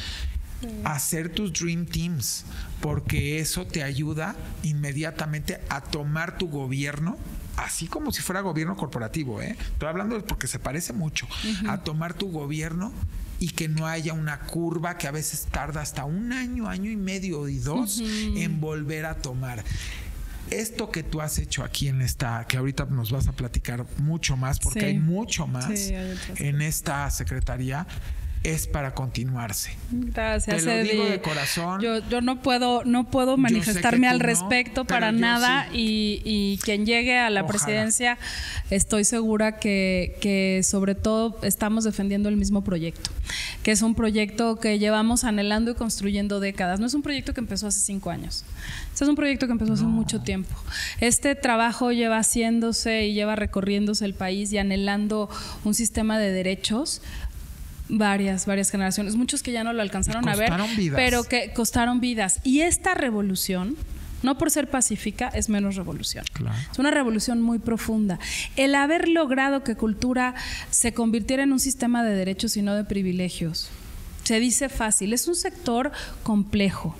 Hacer tus Dream Teams, porque eso te ayuda inmediatamente a tomar tu gobierno, así como si fuera gobierno corporativo, ¿eh? Estoy hablando porque se parece mucho, a tomar tu gobierno y que no haya una curva que a veces tarda hasta un año, año y medio y dos en volver a tomar. Esto que tú has hecho aquí en esta, que ahorita nos vas a platicar mucho más, porque Sí. hay mucho más Sí, hay otras en esta secretaría, es para continuarse. Gracias, Te lo digo Eddie. de corazón. Yo, yo no puedo, no puedo manifestarme al no, respecto pero para nada sí. y, y quien llegue a la Ojalá. presidencia, estoy segura que, que sobre todo estamos defendiendo el mismo proyecto, que es un proyecto que llevamos anhelando y construyendo décadas. No es un proyecto que empezó hace cinco años. Este es un proyecto que empezó hace mucho tiempo. Este trabajo lleva haciéndose y lleva recorriéndose el país y anhelando un sistema de derechos varias, varias generaciones, muchos que ya no lo alcanzaron a ver, vidas. pero que costaron vidas. Y esta revolución, no por ser pacífica, es menos revolución. Claro. Es una revolución muy profunda. El haber logrado que cultura se convirtiera en un sistema de derechos y no de privilegios. Se dice fácil, es un sector complejo.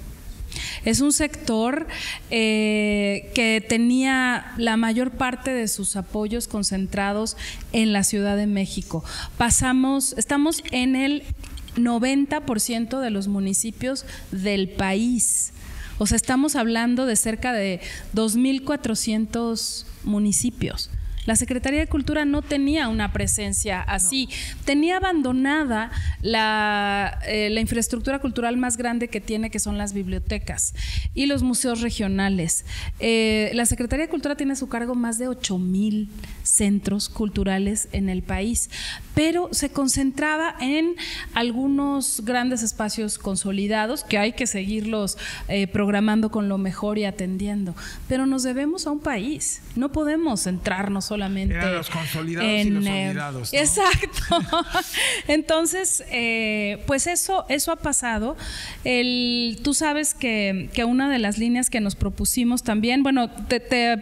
Es un sector eh, que tenía la mayor parte de sus apoyos concentrados en la Ciudad de México. Pasamos, estamos en el 90% de los municipios del país. O sea, estamos hablando de cerca de 2.400 municipios. La Secretaría de Cultura no tenía una presencia así. Tenía abandonada la, eh, la infraestructura cultural más grande que tiene, que son las bibliotecas y los museos regionales. Eh, la Secretaría de Cultura tiene a su cargo más de 8 mil centros culturales en el país, pero se concentraba en algunos grandes espacios consolidados que hay que seguirlos eh, programando con lo mejor y atendiendo. Pero nos debemos a un país. No podemos centrarnos solamente Eran los consolidados y los eh, olvidados, ¿no? Exacto. *laughs* Entonces, eh, pues eso, eso ha pasado. El, tú sabes que, que una de las líneas que nos propusimos también, bueno, te, te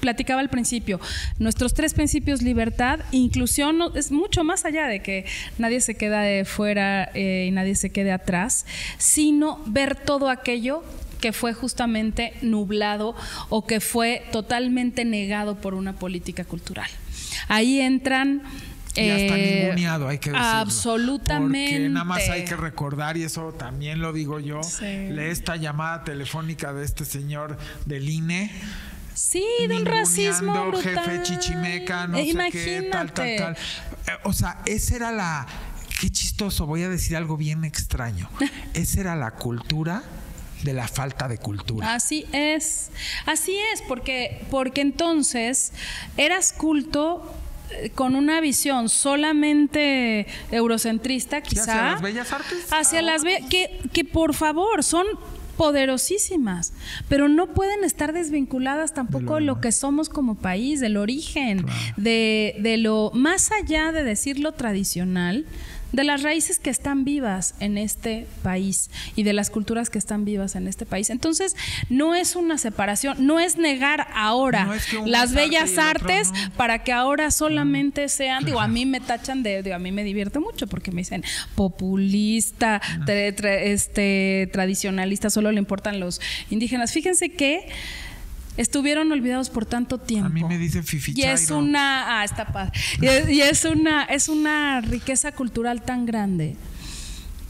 platicaba al principio, nuestros tres principios, libertad, inclusión, no- es mucho más allá de que nadie se queda de fuera eh, y nadie se quede atrás, sino ver todo aquello que fue justamente nublado o que fue totalmente negado por una política cultual. Ahí entran... Y hasta eh, ninguneado, hay que decirlo. Absolutamente. Porque nada más hay que recordar, y eso también lo digo yo, Sí. esta llamada telefónica de este señor del INE. Sí, de un racismo brutal. jefe chichimeca, no Eh, sé qué, tal, tal, tal. Eh, O sea, esa era la. Qué chistoso, voy a decir algo bien extraño. *laughs* Esa era la cultura de la falta de cultura. Así es, así es, porque, porque entonces eras culto eh, con una visión solamente eurocentrista, Sí, quizá. hacia las bellas artes. Hacia Ahora, las be- que, que por favor son poderosísimas, pero no pueden estar desvinculadas tampoco de lo que somos como país, del origen, de, de lo más allá de decir lo tradicional, de las raíces que están vivas en este país y de las culturas que están vivas en este país. Entonces, no es una separación, no es negar ahora No es que uno las arte bellas artes no. para que ahora solamente sean, digo, a mí me tachan de, digo, a mí me divierte mucho porque me dicen populista, tra- tra- este, tradicionalista, solo le importan los indígenas. Fíjense que estuvieron olvidados por tanto tiempo. A mí me dicen Fifi Y es una, ah, está padre. Y es, una, es una riqueza cultural tan grande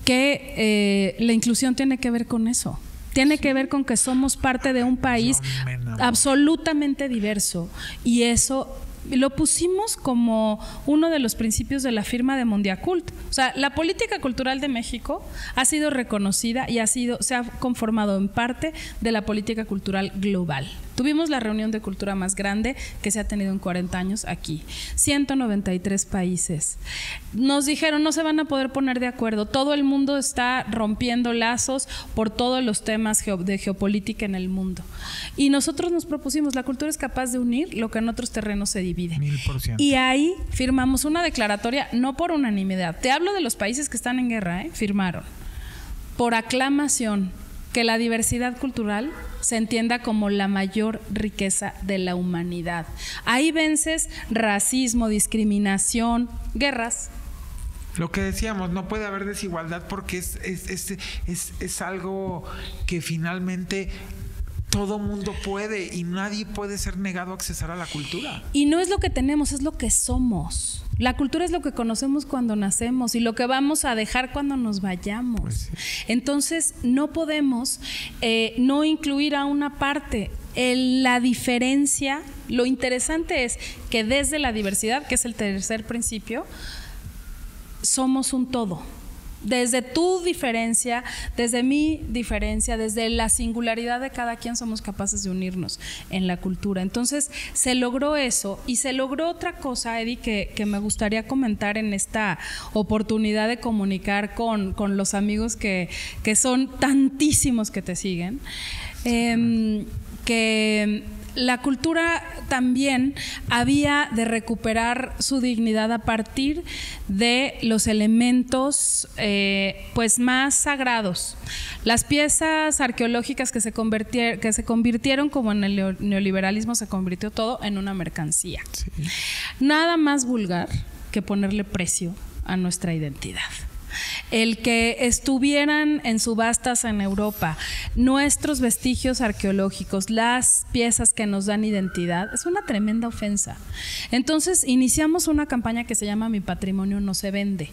que eh, la inclusión tiene que ver con eso. Tiene que ver con que somos parte de un país absolutamente diverso y eso lo pusimos como uno de los principios de la firma de Mondiacult. O sea, la política cultural de México ha sido reconocida y ha sido, se ha conformado en parte de la política cultural global. Tuvimos la reunión de cultura más grande que se ha tenido en 40 años aquí. 193 países. Nos dijeron no se van a poder poner de acuerdo. Todo el mundo está rompiendo lazos por todos los temas de geopolítica en el mundo. Y nosotros nos propusimos, la cultura es capaz de unir lo que en otros terrenos se divide. Y ahí firmamos una declaratoria, no por unanimidad. Te hablo de los países que están en guerra, ¿eh? firmaron. Por aclamación que la diversidad cultural se entienda como la mayor riqueza de la humanidad. Ahí vences racismo, discriminación, guerras. Lo que decíamos, no puede haber desigualdad porque es, es, es, es algo que finalmente todo mundo puede y nadie puede ser negado a accesar a la cultura. Y no es lo que tenemos, es lo que somos. La cultura es lo que conocemos cuando nacemos y lo que vamos a dejar cuando nos vayamos. Pues Entonces, no podemos eh, no incluir a una parte. la diferencia, lo interesante es que desde la diversidad, que es el tercer principio, somos un todo desde tu diferencia, desde mi diferencia, desde la singularidad de cada quien somos capaces de unirnos en la cultura. Entonces se logró eso y se logró otra cosa, Eddie, que, me gustaría comentar en esta oportunidad de comunicar con, los amigos que, son tantísimos que te siguen. Em, que la cultura también había de recuperar su dignidad a partir de los elementos eh, pues más sagrados. Las piezas arqueológicas que se, que se convirtieron, como en el neoliberalismo se convirtió todo, en una mercancía. Nada más vulgar que ponerle precio a nuestra identidad el que estuvieran en subastas en Europa nuestros vestigios arqueológicos, las piezas que nos dan identidad, es una tremenda ofensa. Entonces iniciamos una campaña que se llama Mi patrimonio no se vende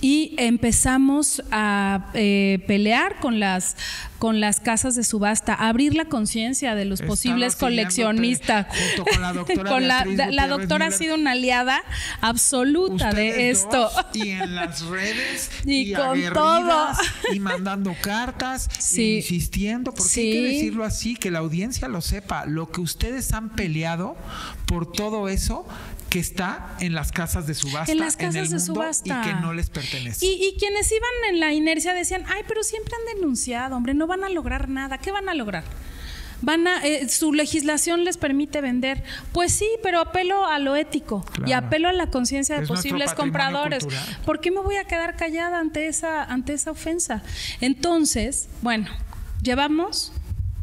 y empezamos a eh, pelear con las con las casas de subasta, abrir la conciencia de los posibles coleccionistas. con la *laughs* doctora. la, doctora ha sido una aliada absoluta de esto. y en las redes *laughs* y, con todo y mandando cartas, insistiendo, porque hay que decirlo así, que la audiencia lo sepa, lo que ustedes han peleado por todo eso que está en las casas de subasta en las casas de subasta y que no les pertenece. Y, quienes iban en la inercia decían, ay, pero siempre han denunciado, hombre, no van a lograr nada. ¿Qué van a lograr? Van a, eh, su legislación les permite vender. Pues sí, pero apelo a lo ético y apelo a la conciencia de posibles compradores. ¿Por qué me voy a quedar callada ante esa, ante esa ofensa? Entonces, bueno, llevamos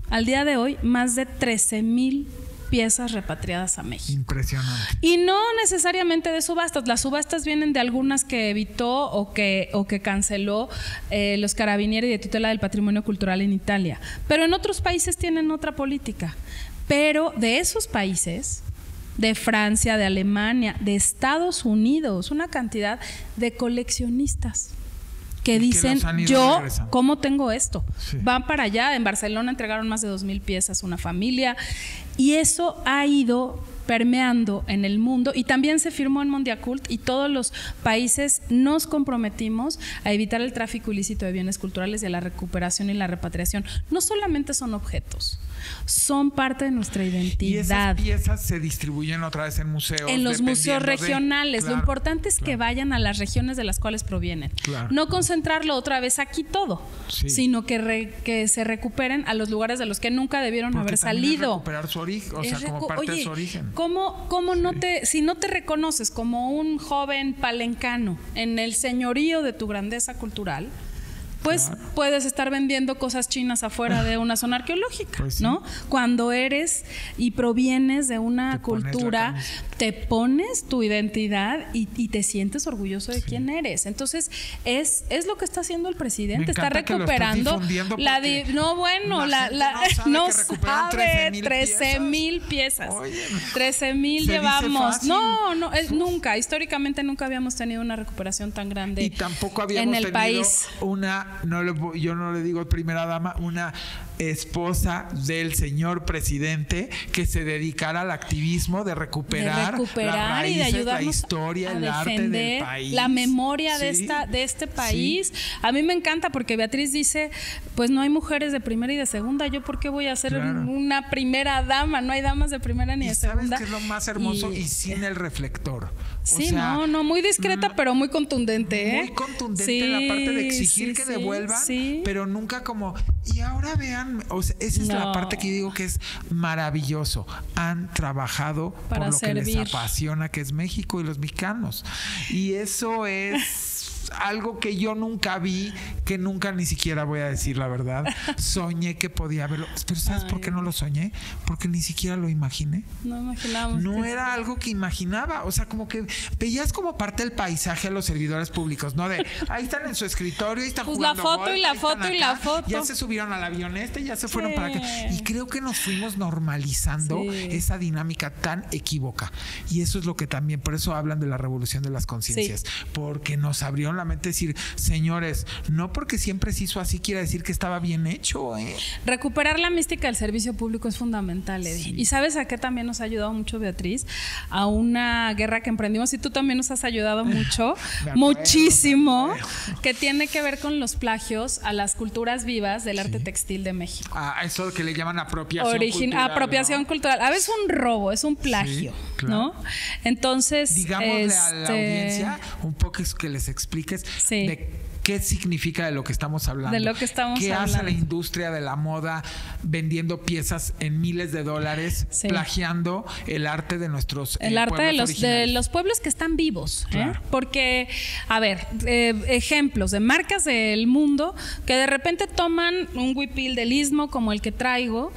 al día de hoy más de 13 mil piezas repatriadas a México. Impresionante. Y no necesariamente de subastas. Las subastas vienen de algunas que evitó o que, o que canceló eh, los carabinieri de tutela del patrimonio cultural en Italia. Pero en otros países tienen otra política. Pero de esos países, de Francia, de Alemania, de Estados Unidos, una cantidad de coleccionistas que dicen, yo, ¿cómo tengo esto? Van para allá, en Barcelona entregaron más de dos mil piezas una familia y eso ha ido permeando en el mundo y también se firmó en Mondiacult y todos los países nos comprometimos a evitar el tráfico ilícito de bienes culturales y a la recuperación y la repatriación. No solamente son objetos, son parte de nuestra identidad. Y esas piezas se distribuyen otra vez en museos. En los museos regionales. Lo importante es que vayan a las regiones de las cuales provienen. No concentrarlo otra vez aquí todo, sino que, que se recuperen a los lugares de los que nunca debieron haber salido. recuperar su origen, o sea, como parte de su origen. ¿cómo, cómo no te, si no te reconoces como un joven palencano en el señorío de tu grandeza cultural, pues puedes estar vendiendo cosas chinas afuera de una zona arqueológica, Pues sí. ¿no? Cuando eres y provienes de una Te cultura, te pones tu identidad y, y te sientes orgulloso de quién eres. Entonces, es, es lo que está haciendo el presidente, Me está recuperando la di- no bueno, la no no sabe 13,000 13 mil piezas. Óyeme. 13 mil llevamos. No, no, es, nunca, históricamente nunca habíamos tenido una recuperación tan grande Y tampoco habíamos en el tenido país. una, no le yo no le digo primera dama, una esposa del señor presidente que se dedicara al activismo de recuperar, de recuperar las y de ayudarnos la historia, a el arte del defender país. la memoria de esta de este sí. país. A mí me encanta porque Beatriz dice, pues no hay mujeres de primera y de segunda, yo por qué voy a ser Claro. una primera dama, no hay damas de primera ni de sabes segunda. que es lo más hermoso y, Y- sin el reflector. O Sí, sea, no, no, muy discreta, pero muy contundente, ¿eh? Muy contundente en la parte de Sí, exigir sí, que sí, devuelvan, sí. pero nunca como, y ahora vean, o sea, esa es la parte que yo digo que es maravilloso. Han trabajado Para por lo que les apasiona, que es México y los mexicanos. Y eso es algo que yo nunca vi, que nunca ni siquiera voy a decir la verdad. *laughs* Soñé que podía verlo. Pero ¿sabes por qué no lo soñé? Porque ni siquiera lo imaginé. No imaginábamos. No era algo que imaginaba, o sea, como que veías como parte del paisaje a los servidores públicos, ¿no? De ahí están en su escritorio, ahí están Pues la foto golf, y la foto y la foto. Ya se subieron al avión este, ya se fueron Sí. para acá. Y creo que nos fuimos normalizando Sí. esa dinámica tan equívoca. Y eso es lo que también, por eso hablan de la revolución de las conciencias, porque nos abrieron la decir, señores, no porque siempre se hizo así quiere decir que estaba bien hecho, ¿eh? Recuperar la mística del servicio público es fundamental, Eddie. Y sabes a qué también nos ha ayudado mucho Beatriz? A una guerra que emprendimos y tú también nos has ayudado *laughs* mucho, acuerdo, muchísimo, que tiene que ver con los plagios a las culturas vivas del arte textil de México. A eso que le llaman apropiación Origin- cultural, apropiación ¿no? cultural. A veces un robo, es un plagio, claro. ¿no? Entonces, digámosle a la este, audiencia un poco que les expliques Sí. de qué significa de lo que estamos hablando. De lo que estamos ¿Qué hace hablando. la industria de la moda vendiendo piezas en miles de dólares, Sí. plagiando el arte de nuestros El eh, arte de los, de los pueblos que están vivos. ¿eh? Porque, a ver, eh, ejemplos de marcas del mundo que de repente toman un huipil del istmo como el que traigo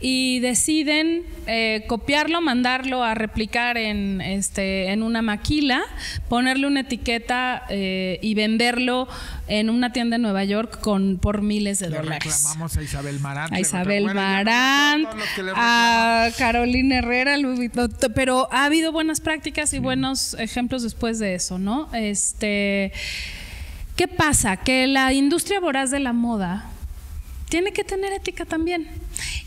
y deciden eh, copiarlo, mandarlo a replicar en, este, en una maquila, ponerle una etiqueta eh, y venderlo en una tienda en Nueva York con, por miles de Le dólares reclamamos a Isabel Marant. a Isabel bueno, Marant, a Carolina Herrera, pero ha habido buenas prácticas y buenos ejemplos después de eso, ¿no? Este, ¿qué pasa? Que la industria voraz de la moda tiene que tener ética también.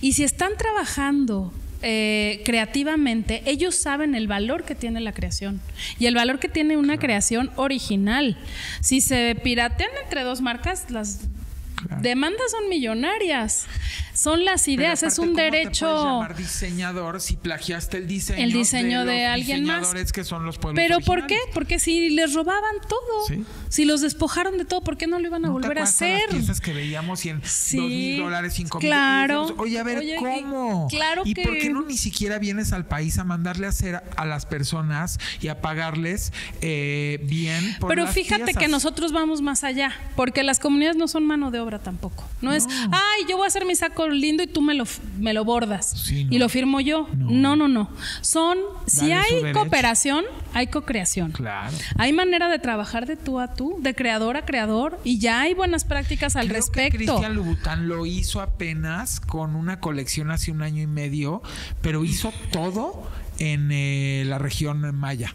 Y si están trabajando eh, creativamente, ellos saben el valor que tiene la creación y el valor que tiene una creación original. Si se piratean entre dos marcas, las Claro. demandas son millonarias. Son las ideas, es un ¿cómo te derecho. puedes llamar diseñador si plagiaste el diseño, El diseño de los alguien más. que son los pueblos Pero ¿por qué? Porque si les robaban todo, Sí. si los despojaron de todo, ¿por qué no lo iban a ¿No te volver a hacer? Las piezas que veíamos y en Sí, dos mil dólares, cinco mil. claro. Decíamos, Oye, a ver, Oye, ¿cómo? y- claro ¿Y que- por qué no ni siquiera vienes al país a mandarle a hacer a las personas y a pagarles eh, bien por Pero las fíjate piezas? que nosotros vamos más allá, porque las comunidades no son mano de obra tampoco. No, es, ay, yo voy a hacer mi saco lindo y tú me lo, me lo bordas Sí, no. y lo firmo yo. No. No, no, no. Son, si Dale hay cooperación, hay co-creación. Claro. Hay manera de trabajar de tú a tú, de creador a creador, y ya hay buenas prácticas al Creo respecto. Cristian Louboutin lo hizo apenas con una colección hace un año y medio, pero hizo todo en eh, la región maya.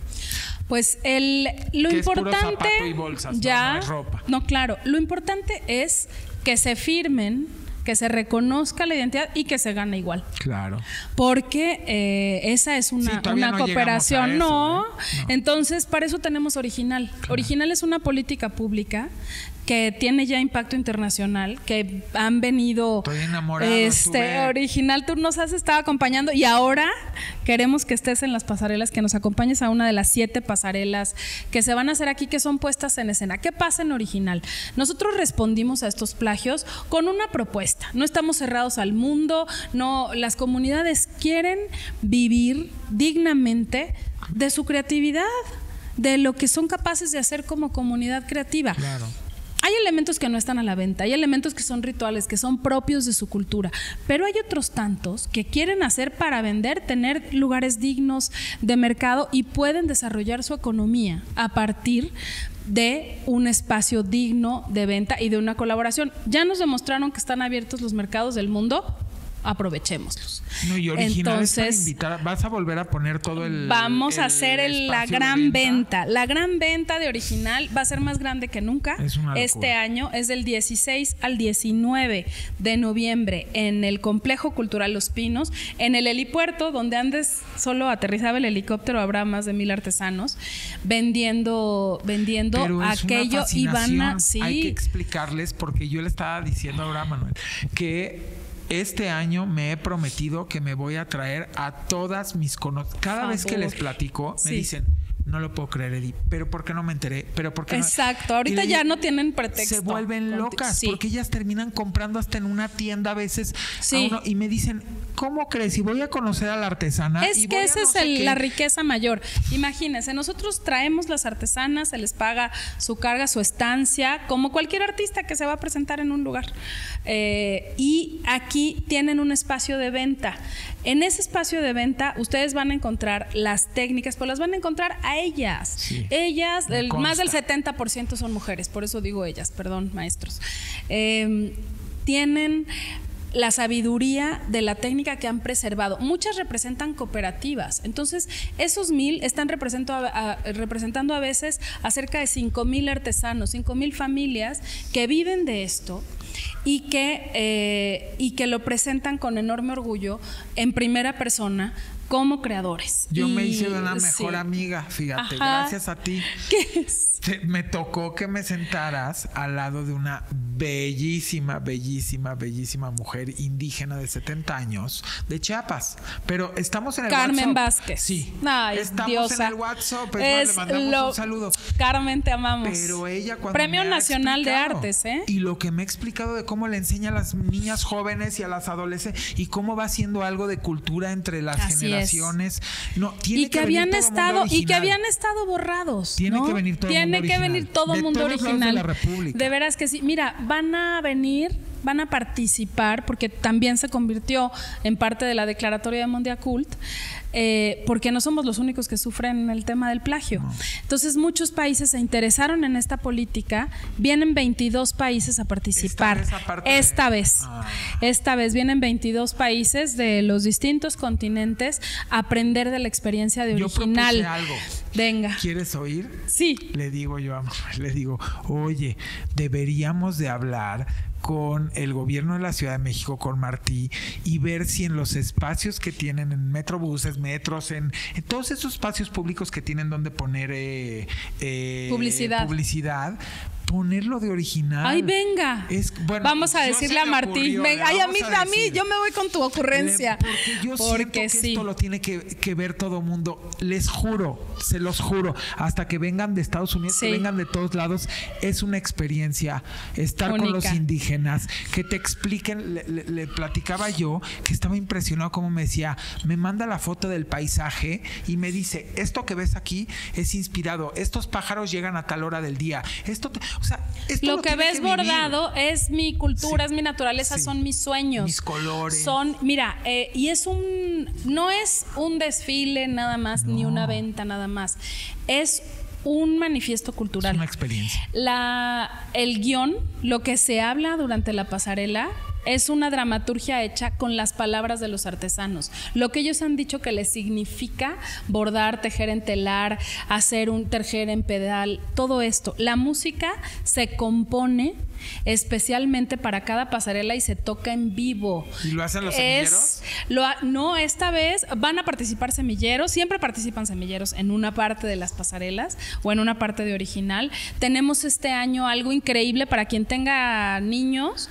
Pues el, lo Que es puro importante y bolsas, ¿no? ya No es ropa. no claro, lo importante es que se firmen, que se reconozca la identidad y que se gane igual. Claro. Porque eh, esa es una, Sí, una no cooperación. no. ¿eh? No. Entonces, para eso tenemos Original. Original es una política pública que tiene ya impacto internacional, que han venido. Estoy enamorado, Este, Original, tú nos has estado acompañando y ahora queremos que estés en las pasarelas, que nos acompañes a una de las siete pasarelas que se van a hacer aquí, que son puestas en escena. ¿Qué pasa en Original? Nosotros respondimos a estos plagios con una propuesta. No estamos cerrados al mundo, no, las comunidades quieren vivir dignamente de su creatividad, de lo que son capaces de hacer como comunidad creativa. Claro. Hay elementos que no están a la venta, hay elementos que son rituales, que son propios de su cultura, pero hay otros tantos que quieren hacer para vender, tener lugares dignos de mercado y pueden desarrollar su economía a partir de un espacio digno de venta y de una colaboración. Ya nos demostraron que están abiertos los mercados del mundo, aprovechémoslos. No, y Entonces, vas a volver a poner todo el. Vamos a hacer la gran venta. La gran venta de original va a ser más grande que nunca. este año es del 16 al 19 de noviembre en el Complejo Cultural Los Pinos, en el helipuerto, donde antes solo aterrizaba el helicóptero, habrá más de mil artesanos vendiendo, vendiendo aquello y van a. Sí. Hay que explicarles, porque yo le estaba diciendo ahora, Manuel, que este año me he prometido que me voy a traer a todas mis conocidas. Cada vez que les platico, me dicen, no lo puedo creer, Eddie. Pero ¿por qué no me enteré? Pero ¿por qué Exacto. Ahorita ya no tienen pretexto. Se vuelven locas porque ellas terminan comprando hasta en una tienda a veces sí. y me dicen, ¿cómo crees? Y voy a conocer a la artesana. Es que esa es la riqueza mayor. Imagínense, nosotros traemos las artesanas, se les paga su carga, su estancia, como cualquier artista que se va a presentar en un lugar. Eh, y aquí tienen un espacio de venta. En ese espacio de venta ustedes van a encontrar las técnicas, pues las van a encontrar a ellas. ellas, más del 70% son mujeres, por eso digo ellas, perdón, maestros. Em, tienen la sabiduría de la técnica que han preservado. Muchas representan cooperativas. Entonces, esos mil están representando a, representando a veces a cerca de cinco mil artesanos, cinco mil familias que viven de esto y que, eh, y que lo presentan con enorme orgullo en primera persona como creadores. Yo me hice una mejor amiga, fíjate, gracias a ti. ¿Qué es? me tocó que me sentaras al lado de una bellísima, bellísima, bellísima mujer indígena de 70 años de Chiapas. Pero estamos en el Carmen Vázquez. Sí. Ay, estamos en el WhatsApp. le mandamos un saludo. Carmen, te amamos. Pero ella cuando Premio Nacional de Artes, ¿eh? Y lo que me ha explicado de cómo le enseña a las niñas jóvenes y a las adolescentes y cómo va haciendo algo de cultura entre las generaciones. No, tiene y que, habían estado y que habían estado borrados. Tiene que venir todo tiene que venir todo el mundo original. De, veras que sí. Mira, van a venir van a participar, porque también se convirtió en parte de la declaratoria de Mondiacult, eh, porque no somos los únicos que sufren el tema del plagio. Entonces muchos países se interesaron en esta política, vienen 22 países a participar. Esta vez, ah. esta vez, vienen 22 países de los distintos continentes a aprender de la experiencia de original. Yo algo. Venga. ¿Quieres oír? Sí. Le digo yo a *laughs* le digo, oye, deberíamos de hablar con el gobierno de la Ciudad de México, con Martí, y ver si en los espacios que tienen, en metrobuses, metros, en, todos esos espacios públicos que tienen donde poner eh, eh, publicidad. publicidad ponerlo de original. Ay, venga. Es, bueno, Vamos a decirle a Martín. ay, a mí, a, mí, yo me voy con tu ocurrencia. porque yo siento que esto lo tiene que, ver todo mundo. Les juro, se los juro, hasta que vengan de Estados Unidos, que vengan de todos lados, es una experiencia estar con los indígenas, que te expliquen. Le, platicaba yo que estaba impresionado como me decía, me manda la foto del paisaje y me dice, esto que ves aquí es inspirado, estos pájaros llegan a tal hora del día, esto, lo, que ves bordado es mi cultura, es mi naturaleza, son mis sueños. Mis colores. Son, mira, eh, y es un, no es un desfile nada más, ni una venta nada más. Es un manifiesto cultural. Es una experiencia. La, el guion, lo que se habla durante la pasarela, es una dramaturgia hecha con las palabras de los artesanos. Lo que ellos han dicho que les significa bordar, tejer en telar, hacer un tejer en pedal, todo esto. La música se compone especialmente para cada pasarela y se toca en vivo. ¿Y lo hacen los semilleros? no, esta vez van a participar semilleros, siempre participan semilleros en una parte de las pasarelas o en una parte de original. Tenemos este año algo increíble para quien tenga niños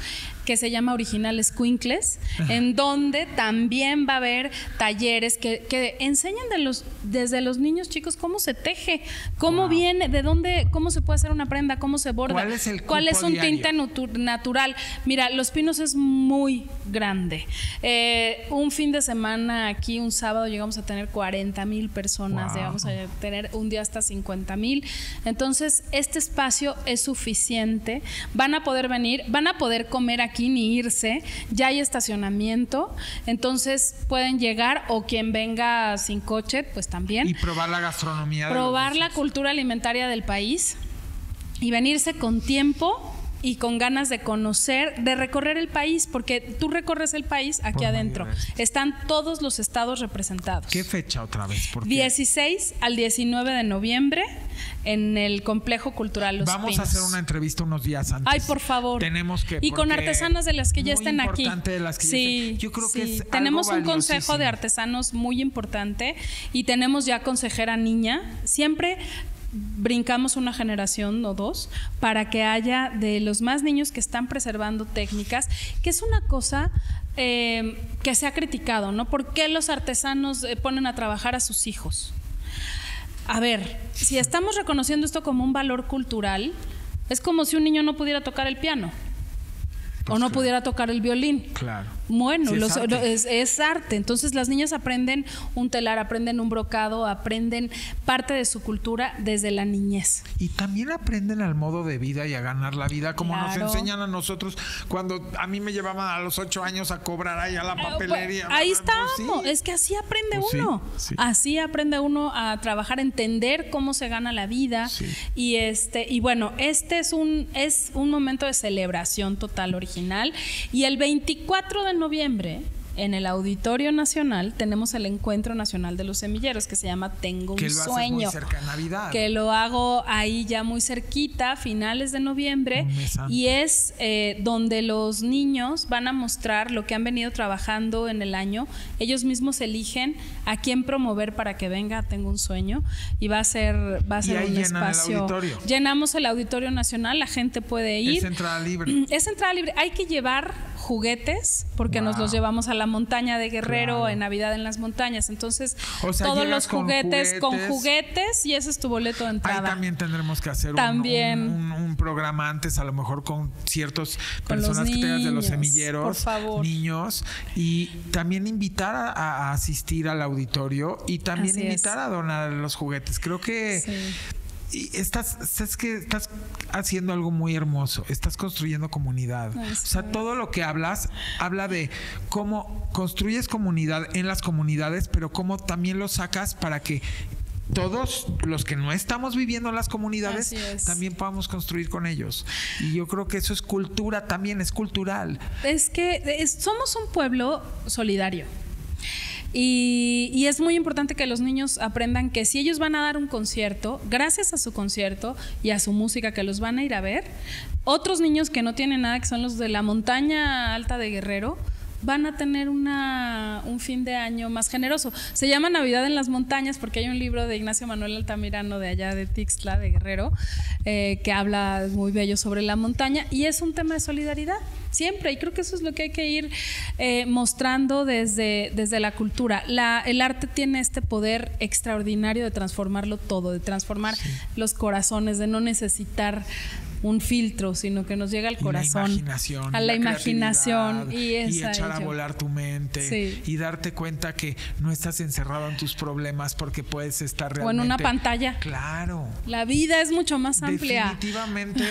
que se llama Originales Quincles, en donde también va a haber talleres que, que enseñan de los, desde los niños chicos cómo se teje, cómo viene, de dónde, cómo se puede hacer una prenda, cómo se borda, ¿Cuál es el cuál es cupo un diario? tinte natu- natural. Mira, Los Pinos es muy grande. Eh, un fin de semana aquí, un sábado, llegamos a tener 40 mil personas, Wow. llegamos a tener un día hasta 50 mil. Entonces, este espacio es suficiente. Van a poder venir, van a poder comer aquí ni irse. Ya hay estacionamiento. Entonces, pueden llegar o quien venga sin coche, pues también Y probar la gastronomía. de probar la cultura alimentaria del país y venirse con tiempo y con ganas de conocer, de recorrer el país, porque tú recorres el país aquí Por adentro. de esto. Están todos los estados representados. ¿Qué fecha otra vez? Porque 16 al 19 de noviembre en el Complejo Cultural Los Vamos Pinos. a hacer una entrevista unos días antes. Ay, por favor. Tenemos que. Y con artesanas de las que ya estén aquí. de las que ya sí, estén. Yo creo que sí. es algo tenemos un consejo de artesanos muy importante y tenemos ya consejera niña. Siempre brincamos una generación o dos para que haya de los más niños que están preservando técnicas, que es una cosa eh, que se ha criticado, ¿no? ¿Por qué los artesanos eh, ponen a trabajar a sus hijos? A ver, si estamos reconociendo esto como un valor cultural, es como si un niño no pudiera tocar el piano o no claro. pudiera tocar el violín. Claro. Bueno, Sí, es los- arte. es, es arte. Entonces las niñas aprenden un telar, aprenden un brocado, aprenden parte de su cultura desde la niñez. Y también aprenden al modo de vida y a ganar la vida, como Claro. nos enseñan a nosotros cuando a mí me llevaban a los ocho años a cobrar ahí a la papelería. Pues, ahí Pues estamos. sí. Es que así aprende Pues uno. sí. Así aprende uno a trabajar, a entender cómo se gana la vida. Y este, y bueno, este es un, es un momento de celebración total original. Y el 24 de noviembre. En el Auditorio Nacional tenemos el Encuentro Nacional de los Semilleros que se llama Tengo un Que lo haces sueño. muy cerca Navidad. Que lo hago ahí ya muy cerquita, finales de noviembre. Un. Y es eh, donde los niños van a mostrar lo que han venido trabajando en el año. Ellos mismos eligen a quién promover para que venga. Tengo un sueño y va a ser va a ser un el espacio. auditorio. Llenamos el auditorio nacional. La gente puede ir. Es entrada libre. *clears throat* Es entrada libre. Hay que llevar juguetes porque nos Wow. los llevamos a la montaña de Guerrero Claro. en Navidad en las montañas. Entonces, O sea, todos los con juguetes, con juguetes. y ese es tu boleto de Ahí entrada. también tendremos que hacer un- También. Un, un- un programa antes, a lo mejor con los personas que tengas de los niños, semilleros, por favor. niños, y también invitar a, a asistir al auditorio y también Así es. invitar a donar los juguetes. Creo que Sí. Y estás, sabes que estás haciendo algo muy hermoso, estás construyendo comunidad. O sea, todo lo que hablas habla de cómo construyes comunidad en las comunidades, pero cómo también lo sacas para que todos los que no estamos viviendo en las comunidades es. también podamos construir con ellos. Y yo creo que eso es cultura también, es cultural. Es que es- somos un pueblo solidario. Y, es muy importante que los niños aprendan que si ellos van a dar un concierto, gracias a su concierto y a su música que los van a ir a ver, otros niños que no tienen nada, que son los de la montaña alta de Guerrero, van a tener una, un fin de año más generoso. Se llama Navidad en las montañas porque hay un libro de Ignacio Manuel Altamirano de allá de Tixtla, de Guerrero, eh, que habla muy bello sobre la montaña y es un tema de solidaridad, siempre. Y creo que eso es lo que hay que ir eh, mostrando desde, desde la cultura. La, el arte tiene este poder extraordinario de transformarlo todo, de transformar los corazones, de no necesitar un filtro, sino que nos llega al corazón. La imaginación. a la, imaginación. Y, y echar a volar tu mente. Sí. Y darte cuenta que no estás encerrado en tus problemas porque puedes estar O realmente. en una pantalla. Claro. La vida es mucho más amplia. Definitivamente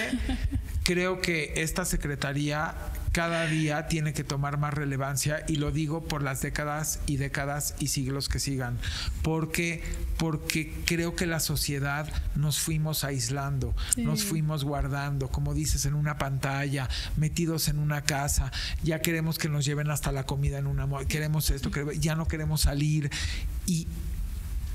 *laughs* creo que esta secretaría cada día tiene que tomar más relevancia y lo digo por las décadas y décadas y siglos que sigan. Porque porque creo que la sociedad nos fuimos aislando Sí. nos fuimos guardando como dices en una pantalla metidos en una casa. Ya queremos que nos lleven hasta la comida en una mo- queremos esto ya no queremos salir. Y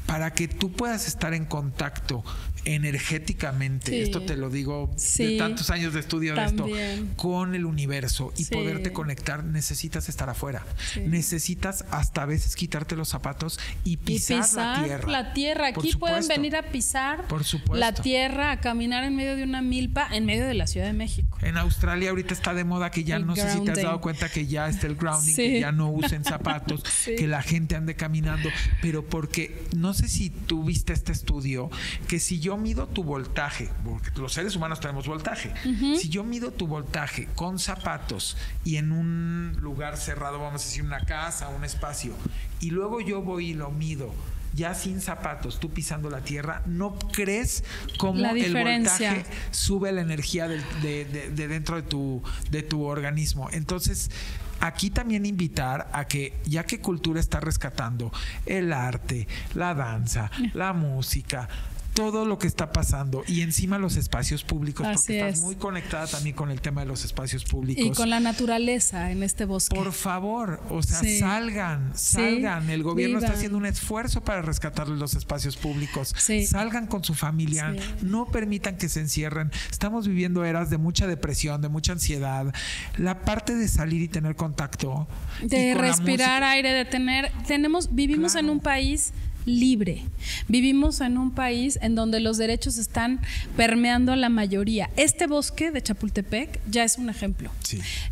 para que tú puedas estar en contacto energéticamente, esto te lo digo de tantos años de estudio de esto, con el universo y poderte conectar, necesitas estar afuera. Necesitas hasta a veces quitarte los zapatos y pisar, la tierra. La tierra. Aquí pueden venir a pisar la tierra, a caminar en medio de una milpa, en medio de la Ciudad de México. En Australia ahorita está de moda que ya no sé si te has dado cuenta que ya está el grounding, que ya no usen zapatos, *laughs* que la gente ande caminando, pero porque no sé si tú viste este estudio, que si yo mido tu voltaje, porque los seres humanos tenemos voltaje, si yo mido tu voltaje con zapatos y en un lugar cerrado, vamos a decir una casa, un espacio, y luego yo voy y lo mido ya sin zapatos, tú pisando la tierra, ¿no crees cómo el voltaje sube la energía de, de, dentro de tu, de tu organismo? Entonces, aquí también invitar a que, ya que cultura está rescatando el arte, la danza, la música, todo lo que está pasando y encima los espacios públicos, porque estás muy conectada también con el tema de los espacios públicos. Y con la naturaleza en este bosque. Por favor, o sea, salgan, salgan. el gobierno está haciendo un esfuerzo para rescatar los espacios públicos. Salgan con su familia, no permitan que se encierren. Estamos viviendo eras de mucha depresión, de mucha ansiedad. La parte de salir y tener contacto. De respirar aire, de tener, tenemos, vivimos en un país libre. Vivimos en un país en donde los derechos están permeando a la mayoría. Este bosque de Chapultepec ya es un ejemplo.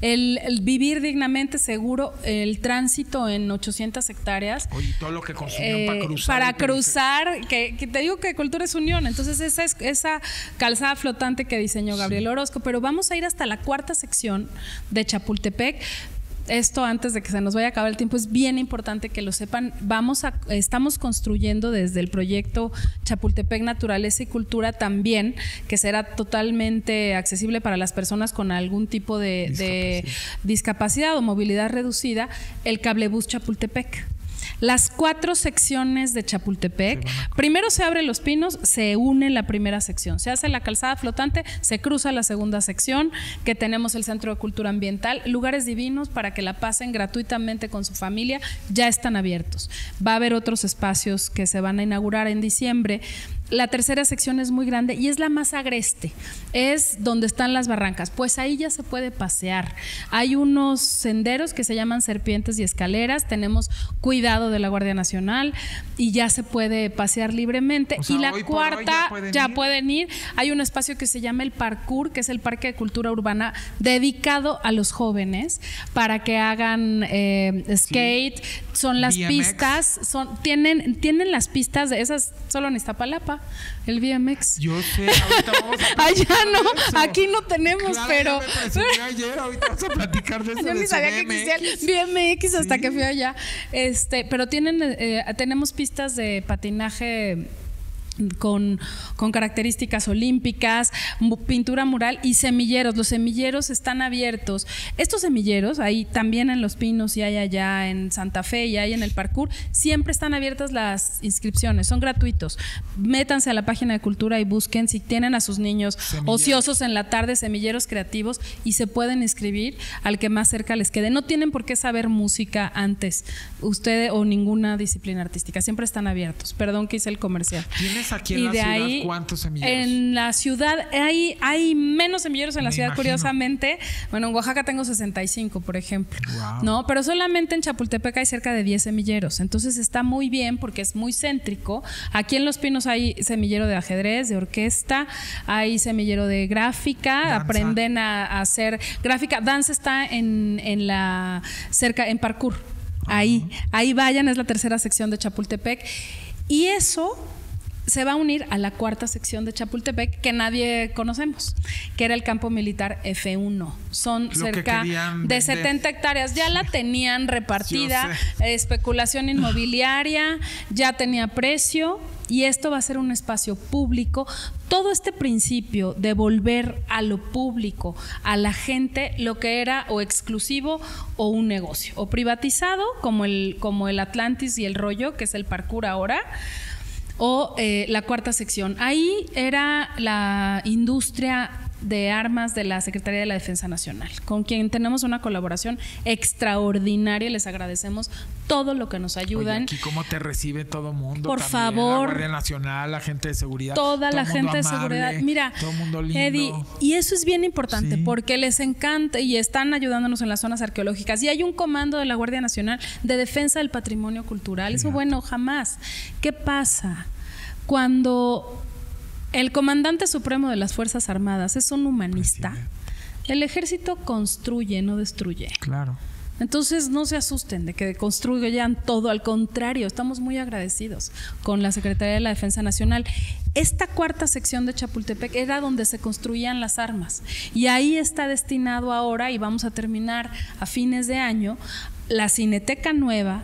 El, vivir dignamente seguro, el tránsito en 800 hectáreas. Oye, todo lo que para eh, cruzar. Para cruzar, que, te digo que cultura es unión. Entonces, esa, es, esa calzada flotante que diseñó Gabriel Orozco. Pero vamos a ir hasta la cuarta sección de Chapultepec esto antes de que se nos vaya a acabar el tiempo es bien importante que lo sepan. Vamos a, estamos construyendo desde el proyecto Chapultepec Naturaleza y Cultura también, que será totalmente accesible para las personas con algún tipo de discapacidad, de discapacidad o movilidad reducida, el cablebús Chapultepec. Las cuatro secciones de Chapultepec, primero se abre Los Pinos, se une la primera sección, se hace la calzada flotante, se cruza la segunda sección, que tenemos el Centro de Cultura Ambiental, lugares divinos para que la pasen gratuitamente con su familia, ya están abiertos. Va a haber otros espacios que se van a inaugurar en diciembre la tercera sección es muy grande y es la más agreste. Es donde están las barrancas. Pues ahí ya se puede pasear. Hay unos senderos que se llaman serpientes y escaleras. Tenemos cuidado de la Guardia Nacional y ya se puede pasear libremente. y la cuarta, ya, pueden, ir. Hay un espacio que se llama el Parkour, que es el Parque de Cultura Urbana dedicado a los jóvenes para que hagan eh, skate. Son las pistas, son, tienen, tienen las pistas de esas solo en Iztapalapa el BMX. Yo sé, ahorita vamos a *laughs* Allá no, aquí no tenemos, pero. Me ayer, ahorita vamos a platicar de *laughs* eso. Yo ni sabía que existía el BMX hasta que fui allá. Este, pero tienen, eh, tenemos pistas de patinaje con, características olímpicas, pintura mural y semilleros. Los semilleros están abiertos. Estos semilleros, ahí también en Los Pinos y hay allá en Santa Fe y hay en el Parkour, siempre están abiertas las inscripciones, son gratuitos. Métanse a la página de cultura y busquen si tienen a sus niños ociosos en la tarde, semilleros creativos y se pueden inscribir al que más cerca les quede. No tienen por qué saber música antes, usted o ninguna disciplina artística, siempre están abiertos. Perdón que hice el comercial aquí en la ciudad cuántos semilleros? En la ciudad hay, hay menos semilleros en la ciudad, curiosamente. Bueno, en Oaxaca tengo 65, por ejemplo. No, pero solamente en Chapultepec hay cerca de 10 semilleros. Entonces está muy bien porque es muy céntrico. Aquí en Los Pinos hay semillero de ajedrez, de orquesta, hay semillero de gráfica, aprenden a, hacer gráfica. Danza está en, en la cerca, en parkour. Ahí, ahí vayan, es la tercera sección de Chapultepec. Y eso se va a unir a la cuarta sección de Chapultepec que nadie conocemos, que era el campo militar F1. Son cerca de 70 hectáreas. Ya la tenían repartida, especulación inmobiliaria, ya tenía precio y esto va a ser un espacio público. Todo este principio de volver a lo público, a la gente, lo que era o exclusivo o un negocio, o privatizado como el, como el Atlantis y el rollo, que es el parkour ahora o eh, la cuarta sección. Ahí era la industria de Armas de la Secretaría de la Defensa Nacional, con quien tenemos una colaboración extraordinaria. Les agradecemos todo lo que nos ayudan. Oye, cómo te recibe todo mundo. Por favor. La Guardia Nacional, la gente de seguridad. Toda la gente de seguridad. Mira, todo mundo lindo. Eddie, y eso es bien importante porque les encanta y están ayudándonos en las zonas arqueológicas. Y hay un comando de la Guardia Nacional de defensa del patrimonio cultural. Eso bueno, jamás. ¿Qué pasa? Cuando el comandante supremo de las Fuerzas Armadas es un humanista. El ejército construye, no destruye. Claro. Entonces no se asusten de que construyan todo, al contrario, estamos muy agradecidos con la Secretaría de la Defensa Nacional. Esta cuarta sección de Chapultepec era donde se construían las armas y ahí está destinado ahora, y vamos a terminar a fines de año, la Cineteca Nueva,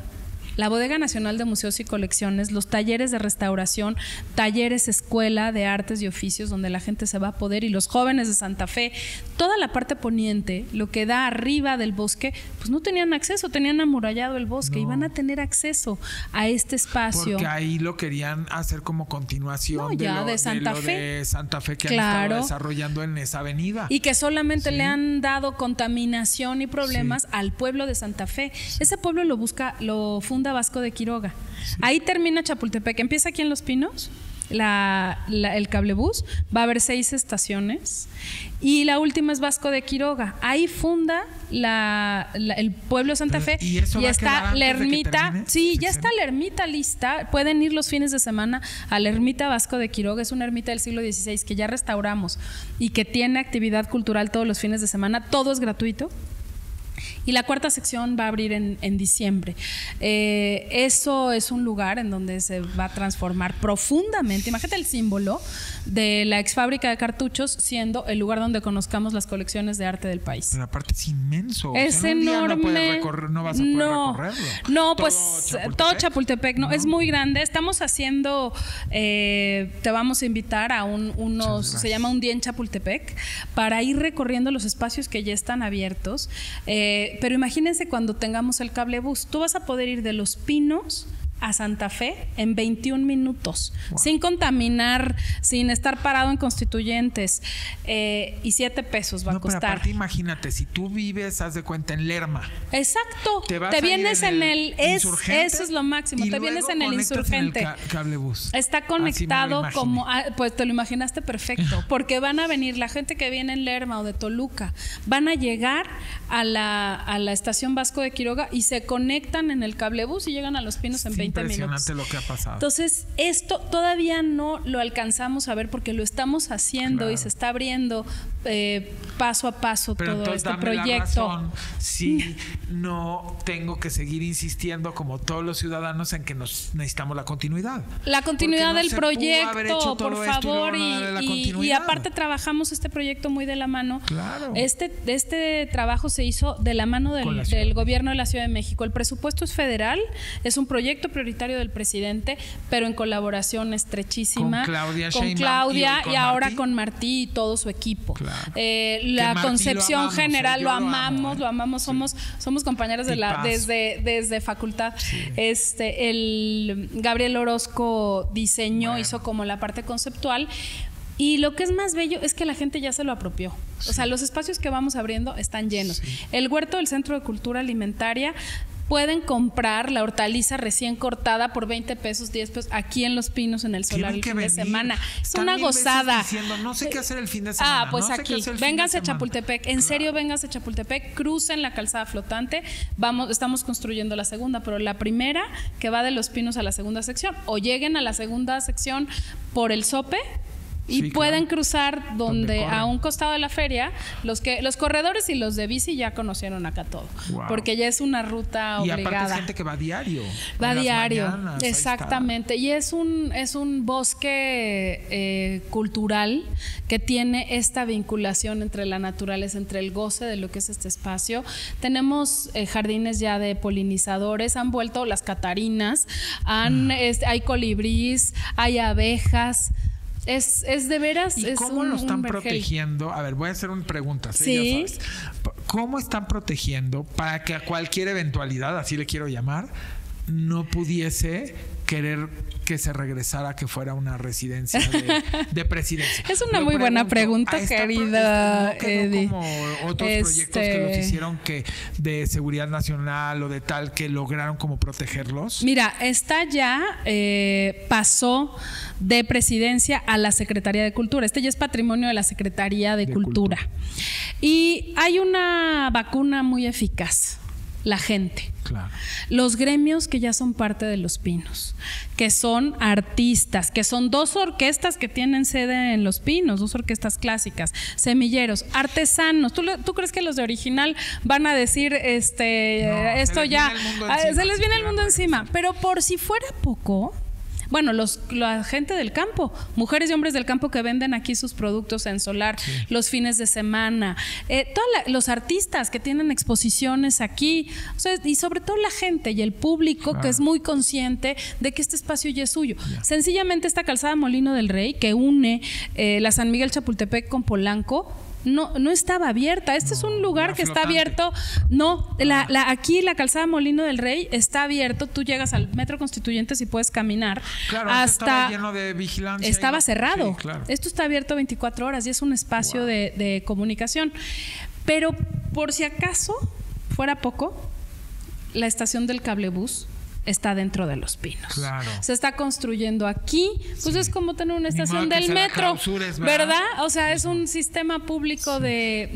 la Bodega Nacional de Museos y Colecciones, los talleres de restauración, talleres escuela de artes y oficios donde la gente se va a poder y los jóvenes de Santa Fe, toda la parte poniente, lo que da arriba del bosque, pues no tenían acceso, tenían amurallado el bosque y van a tener acceso a este espacio. Porque ahí lo querían hacer como continuación de, lo, de, Santa Fe. de Santa Fe que han estado desarrollando en esa avenida. Y que solamente le han dado contaminación y problemas al pueblo de Santa Fe. Ese pueblo lo busca, lo funda Vasco de Quiroga. Ahí termina Chapultepec. Empieza aquí en Los Pinos. La, el cablebús, va a haber seis estaciones y la última es Vasco de Quiroga. Ahí funda el pueblo de Santa Fe y, está la ermita. Sí, ya está la ermita lista. Pueden ir los fines de semana a la ermita Vasco de Quiroga. Es una ermita del siglo XVI que ya restauramos y que tiene actividad cultural todos los fines de semana. Todo es gratuito. Y la cuarta sección va a abrir en, diciembre. Eh, eso es un lugar en donde se va a transformar profundamente. Imagínate el símbolo de la ex fábrica de cartuchos siendo el lugar donde conozcamos las colecciones de arte del país. Pero aparte es inmenso. Es enorme. No, vas a poder recorrerlo. No, pues todo Chapultepec, no, es muy grande. Estamos haciendo, eh, te vamos a invitar a un, unos, se llama un día en Chapultepec, para ir recorriendo los espacios que ya están abiertos. Eh, pero imagínense cuando tengamos el cable bus, tú vas a poder ir de Los Pinos a Santa Fe en 21 minutos, sin contaminar, sin estar parado en constituyentes. Eh, y 7 pesos va a costar. Pero aparte, imagínate, si tú vives, haz de cuenta, en Lerma. Exacto. Te, vienes en el. es, eso es lo máximo. Te vienes en el insurgente. Está conectado como. Ah, pues te lo imaginaste perfecto. *laughs* Porque van a venir la gente que viene en Lerma o de Toluca, van a llegar a la, a la estación Vasco de Quiroga y se conectan en el cablebús y llegan a Los Pinos en 20 impresionante lo que ha pasado. Entonces, esto todavía no lo alcanzamos a ver porque lo estamos haciendo y se está abriendo eh, paso a paso todo este proyecto. si no tengo que seguir insistiendo como todos los ciudadanos en que nos necesitamos la continuidad. La continuidad del proyecto, por favor, y, aparte trabajamos este proyecto muy de la mano. Claro. Este, este trabajo se hizo de la mano del, del gobierno de la Ciudad de México. El presupuesto es federal, es un proyecto prioritario del presidente, pero en colaboración estrechísima con Claudia, con Claudia y, ahora con Martí y todo su equipo. Eh, la concepción general lo amamos, lo, amamos, somos somos compañeros de la desde desde facultad. Este el Gabriel Orozco diseñó, hizo como la parte conceptual. Y lo que es más bello es que la gente ya se lo apropió. O sea, los espacios que vamos abriendo están llenos. El huerto del Centro de Cultura Alimentaria pueden comprar la hortaliza recién cortada por 20 pesos, 10 pesos aquí en Los Pinos en el solar el fin de semana. Es una gozada. Diciendo, no sé qué hacer el fin de semana. Ah, pues aquí, véngase a Chapultepec. En serio, véngase a Chapultepec, crucen la calzada flotante. Vamos, estamos construyendo la segunda, pero la primera que va de Los Pinos a la segunda sección o lleguen a la segunda sección por el Sope y pueden cruzar donde, a un costado de la feria los que los corredores y los de bici ya conocieron acá todo. Porque ya es una ruta obligada y aparte gente que va a diario va a diario exactamente. Y es un es un bosque eh, cultural que tiene esta vinculación entre la naturaleza entre el goce de lo que es este espacio. Tenemos eh, jardines ya de polinizadores han vuelto las catarinas han, ah. hay colibrís hay abejas es, es de veras. ¿Y cómo lo están protegiendo? A ver, voy a hacer una pregunta. ¿sí? ¿Cómo están protegiendo para que a cualquier eventualidad, así le quiero llamar, no pudiese querer que se regresara, que fuera una residencia de, *laughs* presidencia? Es una muy buena pregunta, querida Eddie. como otros proyectos que los este hicieron que de seguridad nacional o de tal que lograron como protegerlos. Mira, está ya eh, pasó de presidencia a la Secretaría de Cultura. Este ya es patrimonio de la Secretaría de, Cultura. Y hay una vacuna muy eficaz la gente. Los gremios que ya son parte de Los Pinos, que son artistas, que son dos orquestas que tienen sede en Los Pinos, dos orquestas clásicas, semilleros, artesanos. ¿Tú, tú crees que los de original van a decir, este, esto ya, ah, se les viene el mundo encima? Pero por si fuera poco, bueno, los, la gente del campo, mujeres y hombres del campo que venden aquí sus productos en solar los fines de semana, eh, todos los artistas que tienen exposiciones aquí, y sobre todo la gente y el público que es muy consciente de que este espacio ya es suyo. Sencillamente esta calzada Molino del Rey que une eh, la San Miguel Chapultepec con Polanco, no, no estaba abierta. Este es un lugar que está abierto. No, la, la, aquí la calzada Molino del Rey está abierto. Tú llegas al Metro Constituyentes y puedes caminar. Claro, hasta estaba lleno de vigilancia. Estaba cerrado. Esto está abierto 24 horas y es un espacio de, de comunicación. Pero por si acaso fuera poco, la estación del cablebús está dentro de los pinos. Claro. Se está construyendo aquí, pues es como tener una estación del metro, ¿verdad? O sea, es un sistema público de,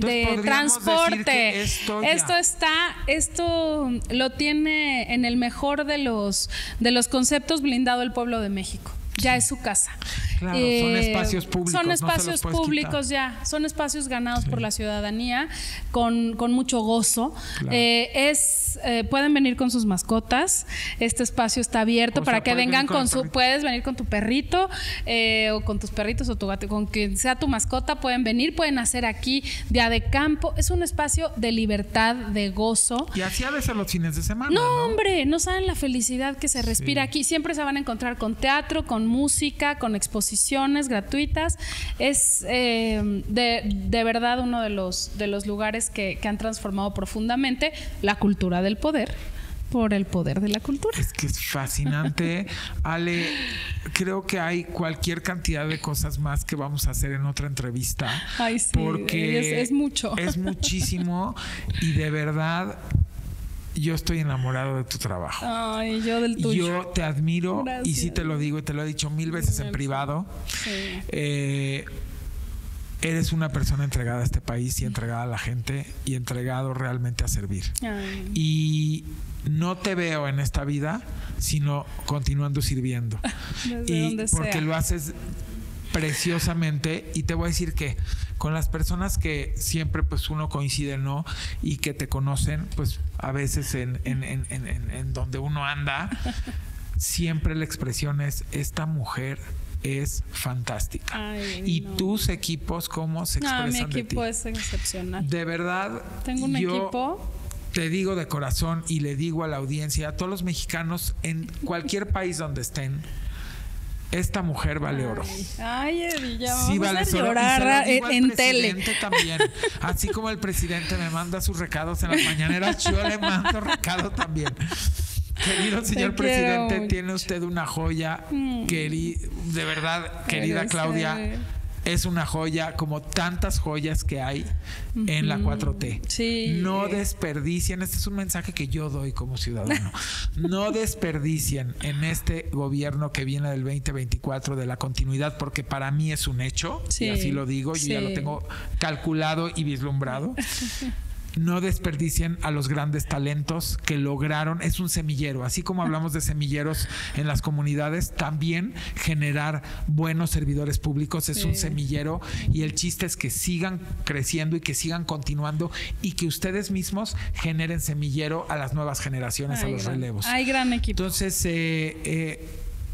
transporte. Esto, está, esto lo tiene en el mejor de los de los conceptos blindado el pueblo de México ya es su casa. Claro, son eh, espacios públicos. Son espacios públicos ya, son espacios ganados por la ciudadanía con, mucho gozo. Eh, es, eh, pueden venir con sus mascotas, este espacio está abierto para que vengan con, su, puedes venir con tu perrito o con tus perritos o tu gato, con quien sea tu mascota, pueden venir, pueden hacer aquí día de campo. Es un espacio de libertad, de gozo. Y así a veces los fines de semana. No, hombre, no saben la felicidad que se respira aquí. Siempre se van a encontrar con teatro, con música, con exposiciones gratuitas. Es eh, de, verdad uno de los, de los lugares que, han transformado profundamente la cultura del poder por el poder de la cultura. Es que es fascinante. *laughs* Ale, creo que hay cualquier cantidad de cosas más que vamos a hacer en otra entrevista. Ay, sí, porque es mucho. Es muchísimo *laughs* y de verdad yo estoy enamorado de tu trabajo. Ay, yo del tuyo. Yo te admiro y sí te lo digo y te lo he dicho mil veces en privado. Eh, eres una persona entregada a este país y entregada a la gente y entregado realmente a servir. Y no te veo en esta vida, sino continuando sirviendo. *laughs* y porque lo haces preciosamente y te voy a decir que con las personas que siempre pues uno coincide no y que te conocen pues a veces en, en, en, en donde uno anda siempre la expresión es esta mujer es fantástica. y tus equipos, ¿cómo se expresan? Mi equipo es excepcional. De verdad. Tengo un equipo. Te digo de corazón y le digo a la audiencia, a todos los mexicanos, en cualquier país donde estén, esta mujer vale oro. Ay, Eddie, ya vamos sí, vale a llorar en, tele. también. Así como el presidente me manda sus recados en las mañaneras, yo le mando recado también. Querido señor presidente, tiene usted una joya. Mm. de verdad, querida Claudia es una joya, como tantas joyas que hay en la 4T. Sí. No desperdicien, este es un mensaje que yo doy como ciudadano. *laughs* no desperdicien en este gobierno que viene del 2024 de la continuidad, porque para mí es un hecho, y así lo digo, yo ya lo tengo calculado y vislumbrado. *laughs* no desperdicien a los grandes talentos que lograron, es un semillero, así como hablamos de semilleros en las comunidades, también generar buenos servidores públicos es un semillero y el chiste es que sigan creciendo y que sigan continuando y que ustedes mismos generen semillero a las nuevas generaciones, a los relevos. Hay gran equipo. Entonces, eh, eh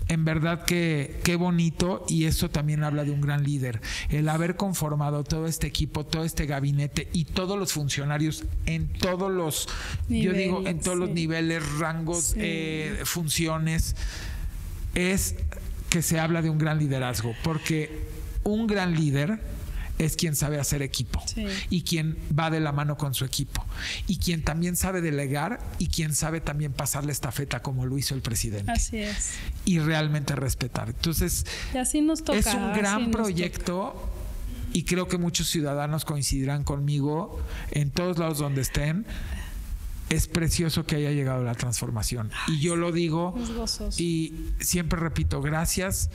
en verdad que qué bonito y eso también habla de un gran líder. El haber conformado todo este equipo, todo este gabinete y todos los funcionarios en todos los, yo digo, en todos los niveles, rangos, eh, funciones, es que se habla de un gran liderazgo, porque un gran líder es quien sabe hacer equipo y quien va de la mano con su equipo y quien también sabe delegar y quien sabe también pasarle esta feta como lo hizo el presidente. Así es. Y realmente respetar. Entonces, así nos toca, es un gran proyecto y creo que muchos ciudadanos coincidirán conmigo en todos lados donde estén. Es precioso que haya llegado la transformación. Y yo lo digo y siempre repito, gracias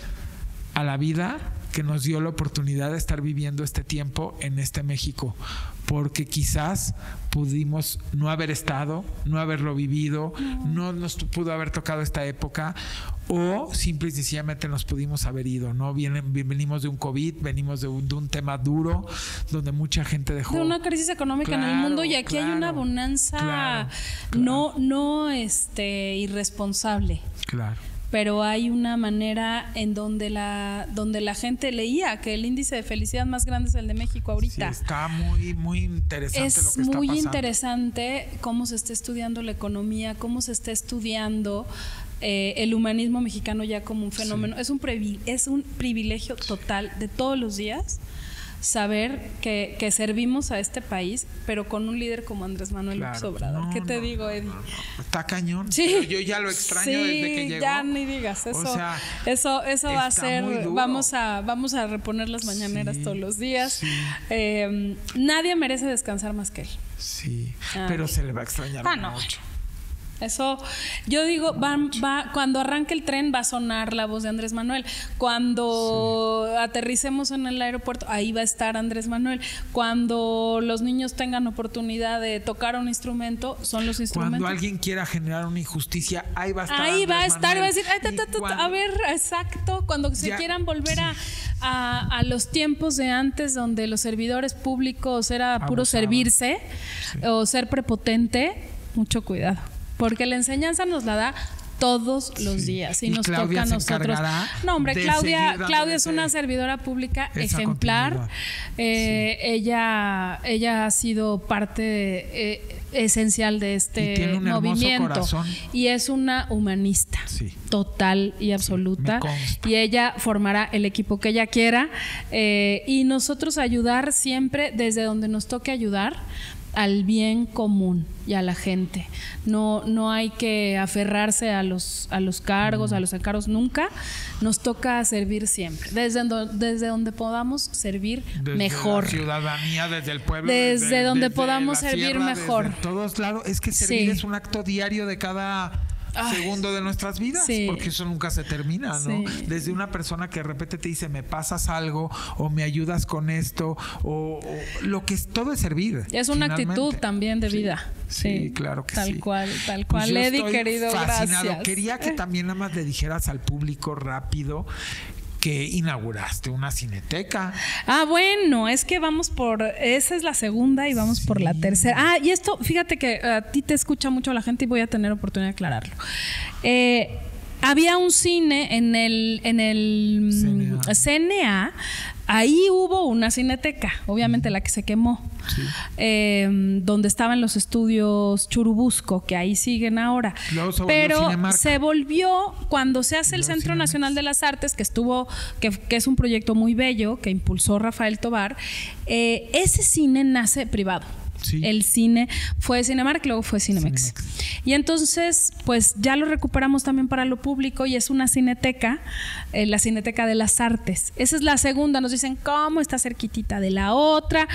a la vida que nos dio la oportunidad de estar viviendo este tiempo en este México, porque quizás pudimos no haber estado, no haberlo vivido, no, nos pudo haber tocado esta época o simple y sencillamente nos pudimos haber ido, ¿no? Vienen, venimos de un COVID, venimos de un, tema duro donde mucha gente dejó... De una crisis económica en el mundo y aquí hay una bonanza no, no este, irresponsable. Claro pero hay una manera en donde la, donde la gente leía que el índice de felicidad más grande es el de México ahorita. está muy, muy interesante. Es lo que muy interesante cómo se está estudiando la economía, cómo se está estudiando eh, el humanismo mexicano ya como un fenómeno. Es, un es un privilegio total de todos los días saber que, que, servimos a este país, pero con un líder como Andrés Manuel López Obrador. ¿Qué te digo, Eddie? Está cañón. Sí. yo ya lo extraño desde que llegó. Ya ni digas eso. eso eso va a ser. Vamos a vamos a reponer las mañaneras todos los días. Eh, nadie merece descansar más que él. Sí, pero se le va a extrañar ah, mucho. Eso, yo digo, va, va, cuando arranque el tren va a sonar la voz de Andrés Manuel. Cuando aterricemos en el aeropuerto, ahí va a estar Andrés Manuel. Cuando los niños tengan oportunidad de tocar un instrumento, son los instrumentos. Cuando alguien quiera generar una injusticia, ahí va a estar. Ahí va a estar, va a decir, a ver, exacto, cuando se quieran volver a, los tiempos de antes, donde los servidores públicos era puro servirse o ser prepotente, mucho cuidado porque la enseñanza nos la da todos los días y, nos toca a nosotros. No, hombre, Claudia, Claudia es una servidora pública ejemplar. Eh, ella, ella ha sido parte eh, esencial de este movimiento y es una humanista total y absoluta. y ella formará el equipo que ella quiera eh, y nosotros ayudar siempre desde donde nos toque ayudar al bien común y a la gente. No, no hay que aferrarse a los, a los cargos, a los encargos nunca. Nos toca servir siempre. Desde, desde donde podamos servir mejor. Desde la ciudadanía, desde el pueblo. Desde, donde podamos servir mejor. todos lados. Es que servir es un acto diario de cada segundo de nuestras vidas, porque eso nunca se termina, ¿no? Desde una persona que de repente te dice, me pasas algo, o me ayudas con esto, o, lo que es todo es servir. Es una actitud también de vida. Sí, claro que tal sí. Tal cual, tal pues cual. Eddie, querido, gracias. Quería que también nada más le dijeras al público rápido que inauguraste una cineteca. Ah, bueno, es que vamos por, esa es la segunda y vamos por la tercera. Ah, y esto, fíjate que a ti te escucha mucho la gente y voy a tener oportunidad de aclararlo. Eh, había un cine en el, en el CNA. Ahí hubo una cineteca, obviamente la que se quemó, em, donde estaban los estudios Churubusco, que ahí siguen ahora. Pero se volvió cuando se hace el Centro Nacional de las Artes, que estuvo, que, es un proyecto muy bello que impulsó Rafael Tobar. Eh, ese cine nace privado. El cine fue Cinemark, luego fue Cinemex. Y entonces, pues ya lo recuperamos también para lo público y es una cineteca, eh, la Cineteca de las Artes. Esa es la segunda. Nos dicen, ¿cómo está cerquitita de la otra?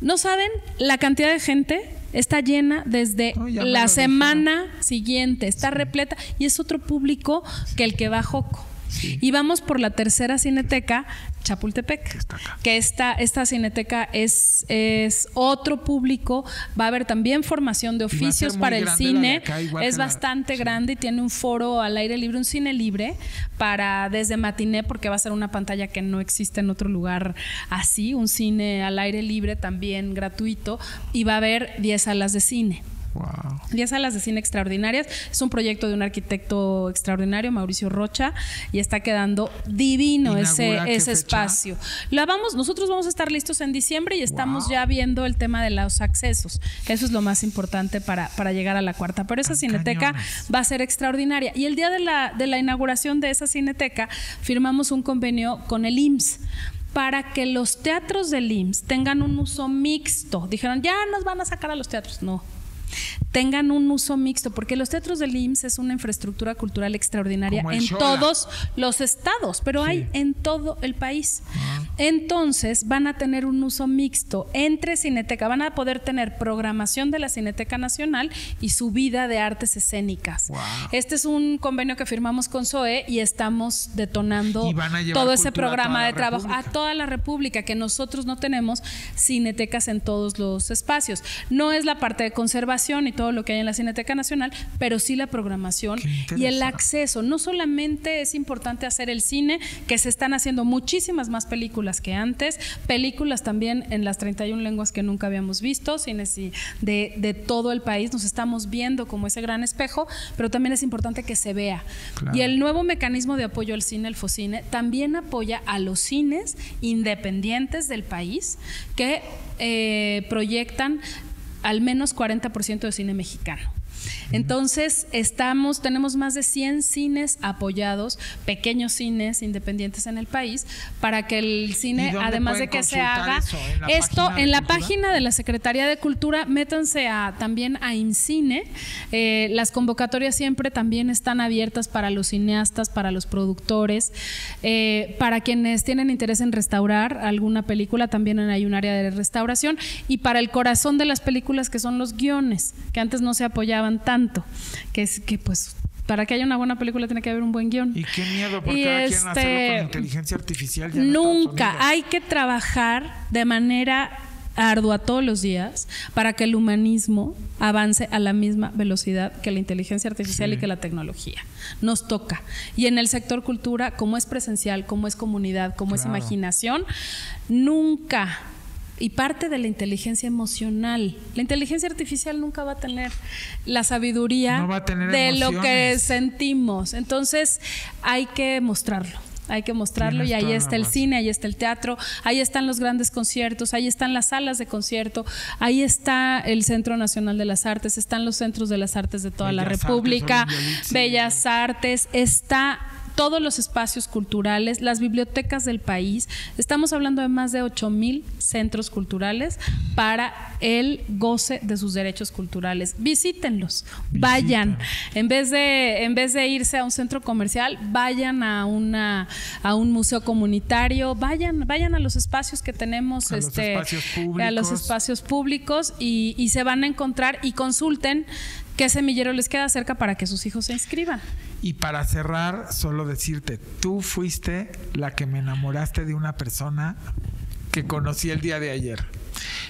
No saben la cantidad de gente está llena desde la semana siguiente, está repleta y es otro público que el que va a Joco. Y vamos por la tercera cineteca, Chapultepec, que esta, esta cineteca es, es otro público, va a haber también formación de oficios para el cine, es bastante grande y tiene un foro al aire libre, un cine libre para desde matiné, porque va a ser una pantalla que no existe en otro lugar así, un cine al aire libre también gratuito. Y va a haber 10 salas de cine. Wow. 10 salas de cine extraordinarias. Es un proyecto de un arquitecto extraordinario, Mauricio Rocha, y está quedando divino ese, ese espacio. La vamos, nosotros vamos a estar listos en diciembre y estamos ya viendo el tema de los accesos. Eso es lo más importante para, para llegar a la cuarta. Pero esa cineteca va a ser extraordinaria. Y el día de la, de la inauguración de esa cineteca firmamos un convenio con el IMSS para que los teatros del IMSS tengan un uso mixto. Dijeron, ya nos van a sacar a los teatros. No, tengan un uso mixto, porque los teatros del IMSS es una infraestructura cultural extraordinaria en todos los estados, pero hay en todo el país. Ah. Entonces van a tener un uso mixto entre Cineteca, van a poder tener programación de la Cineteca Nacional y su vida de artes escénicas. Este es un convenio que firmamos con SOE y estamos detonando todo ese programa de trabajo a toda la República, que nosotros no tenemos cinetecas en todos los espacios. No es la parte de conservación y todo lo que hay en la Cineteca Nacional, pero sí la programación y el acceso. No solamente es importante hacer el cine, que se están haciendo muchísimas más películas que antes, películas también en las 31 lenguas que nunca habíamos visto, cines de, de todo el país, nos estamos viendo como ese gran espejo, pero también es importante que se vea. Y el nuevo mecanismo de apoyo al cine, el FOCINE, también apoya a los cines independientes del país que eh, proyectan al menos 40% de cine mexicano. Entonces, estamos, tenemos más de 100 cines apoyados, pequeños cines independientes en el país, para que el cine, además de que se haga esto en la página de la Secretaría de Cultura, métanse a, también a INCINE. Eh, las convocatorias siempre también están abiertas para los cineastas, para los productores, eh, para quienes tienen interés en restaurar alguna película, también hay un área de restauración, y para el corazón de las películas que son los guiones, que antes no se apoyaban tanto, que es que pues para que haya una buena película tiene que haber un buen guion. Y qué miedo, porque ahora quieren hacerlo con este, inteligencia artificial. nunca, hay que trabajar de manera ardua todos los días para que el humanismo avance a la misma velocidad que la inteligencia artificial y que la tecnología. Nos toca. Y en el sector cultura, como es presencial, como es comunidad, como es imaginación, nunca y parte de la inteligencia emocional. La inteligencia artificial nunca va a tener la sabiduría de lo que sentimos. Entonces hay que mostrarlo. Hay que mostrarlo y ahí está el cine, ahí está el teatro, ahí están los grandes conciertos, ahí están las salas de concierto, ahí está el Centro Nacional de las Artes, están los centros de las artes de toda la República, Bellas Artes, está todos los espacios culturales, las bibliotecas del país. Estamos hablando de más de 8 mil centros culturales para el goce de sus derechos culturales. Visítenlos, vayan. En vez, de, en vez de irse a un centro comercial, vayan a, una, a un museo comunitario, vayan, vayan a los espacios que tenemos, a este, los espacios públicos, a los espacios públicos y, y se van a encontrar y consulten qué semillero les queda cerca para que sus hijos se inscriban. Y para cerrar, solo decirte, tú fuiste la que me enamoraste de una persona que conocí el día de ayer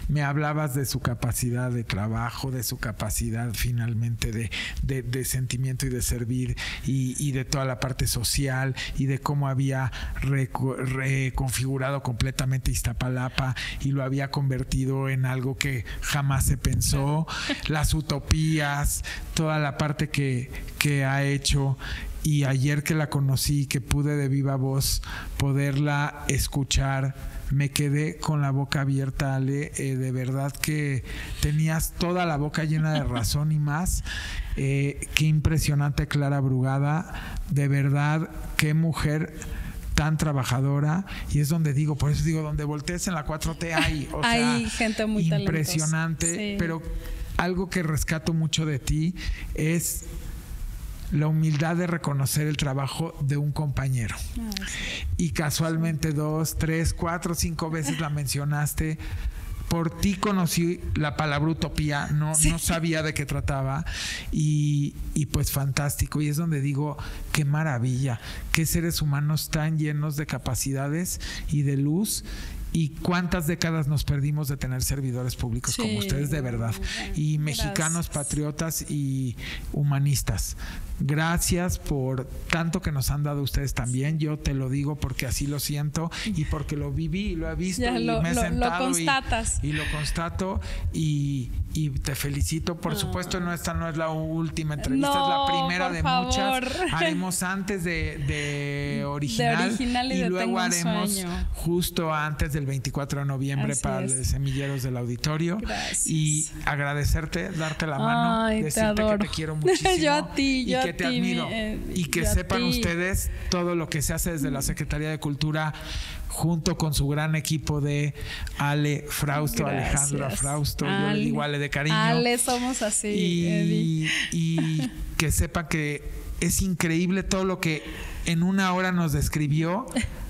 me hablabas de su capacidad de trabajo, de su capacidad finalmente de, sentimiento y de servir y, de toda la parte social y de cómo había reconfigurado completamente Iztapalapa y lo había convertido en algo que jamás se pensó, *laughs* las utopías, toda la parte que, que ha hecho. Y ayer que la conocí, que pude de viva voz poderla escuchar, me quedé con la boca abierta, Ale. Eh, de verdad que tenías toda la boca llena de razón y más. Eh, qué impresionante Clara Brugada. De verdad, qué mujer tan trabajadora y es donde digo, por eso digo, donde voltees en la 4T hay, *laughs* hay gente muy impresionante, pero algo que rescato mucho de ti es la humildad de reconocer el trabajo de un compañero. Y casualmente dos, tres, cuatro, cinco veces la mencionaste. Por ti conocí la palabra utopía, no, no sabía de qué trataba y, y, pues fantástico. Y es donde digo, qué maravilla, qué seres humanos tan llenos de capacidades y de luz y cuántas décadas nos perdimos de tener servidores públicos como ustedes de verdad y mexicanos patriotas y humanistas Gracias por tanto que nos han dado ustedes también. Yo te lo digo porque así lo siento y porque lo viví y lo he visto y me he sentado constatas. Y, lo constato y, te felicito. Por ah. supuesto, no esta no es la última entrevista, es la primera de muchas. *laughs* Haremos antes de, original, y, luego haremos justo antes del 24 de noviembre para los semilleros del auditorio. Y agradecerte, darte la mano, decirte que te quiero muchísimo. *laughs* yo a ti, yo que te admiro eh, y que sepan ustedes todo lo que se hace desde la Secretaría de Cultura junto con su gran equipo de Ale Frausto, Alejandra Frausto, yo le digo Ale de cariño. Ale, somos así. Y, y que sepa que es increíble todo lo que en una hora nos describió. *laughs*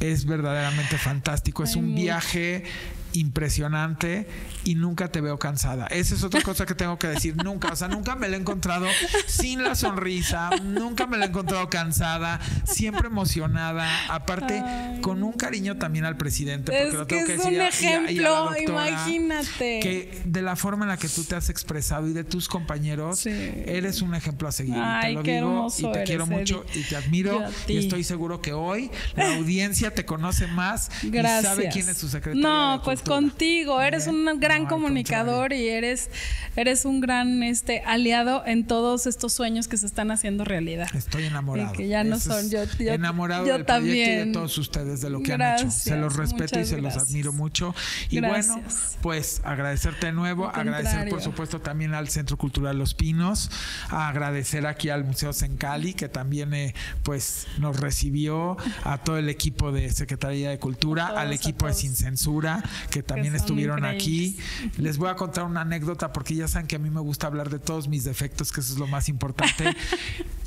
Es verdaderamente fantástico. Es un viaje impresionante y nunca te veo cansada. Esa es otra cosa que tengo que decir. Nunca, o sea, nunca me la he encontrado sin la sonrisa, nunca me la he encontrado cansada, siempre emocionada, aparte con un cariño también al presidente. Porque lo tengo que, es un ejemplo, imagínate. Que de la forma en la que tú te has expresado y de tus compañeros, eres un ejemplo a seguir. y te lo digo y te quiero mucho y te admiro y estoy seguro que hoy la audiencia te conoce más y sabe quién es su secretario. No, pues contigo, eres un gran comunicador y eres, eres un gran este aliado en todos estos sueños que se están haciendo realidad. Estoy enamorado. que ya no son. Yo, enamorado del también. proyecto y de todos ustedes, de lo que han hecho. Se los respeto y se los admiro mucho. Y bueno, pues agradecerte de nuevo, agradecer por supuesto también al Centro Cultural Los Pinos, agradecer aquí al Museo Sencali, que también eh, pues nos recibió, a todo el equipo de Secretaría de Cultura, al equipo de Sin Censura, que también estuvieron aquí. Les voy a contar una anécdota porque ya saben que a mí me gusta hablar de todos mis defectos, que eso es lo más importante. *laughs*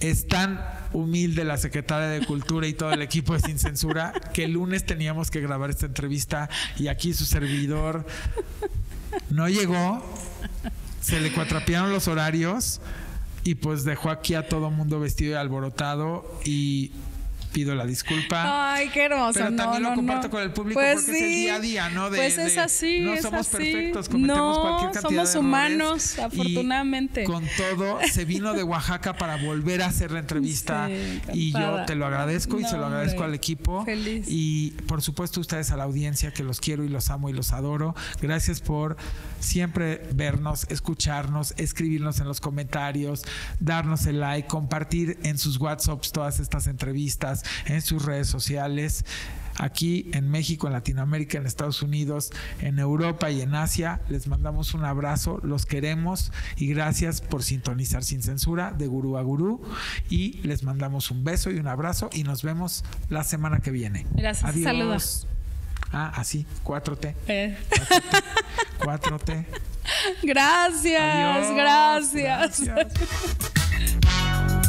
es tan humilde la secretaria de Cultura y todo el equipo de Sin Censura que el lunes teníamos que grabar esta entrevista y aquí su servidor no llegó, se le cuatrapearon los horarios y pues dejó aquí a todo mundo vestido y alborotado y pido la disculpa. Ay, qué hermoso. Pero también lo comparto con el público pues porque es el día a día, ¿no? De, pues es así. no somos perfectos, cometemos cualquier cantidad somos humanos, afortunadamente. con todo, se vino de Oaxaca para volver a hacer la entrevista y yo te lo agradezco y se lo agradezco al equipo. Feliz. Y por supuesto, ustedes a la audiencia que los quiero y los amo y los adoro. Gracias por siempre vernos, escucharnos, escribirnos en los comentarios, darnos el like, compartir en sus WhatsApps todas estas entrevistas en sus redes sociales aquí en México, en Latinoamérica, en Estados Unidos, en Europa y en Asia. Les mandamos un abrazo, los queremos y gracias por sintonizar sin censura de Gurú a Gurú. Y les mandamos un beso y un abrazo y nos vemos la semana que viene. Gracias. Adiós. Saludos. Ah, así, 4T. Eh. 4T. *laughs* Gracias, gracias. gracias. *laughs*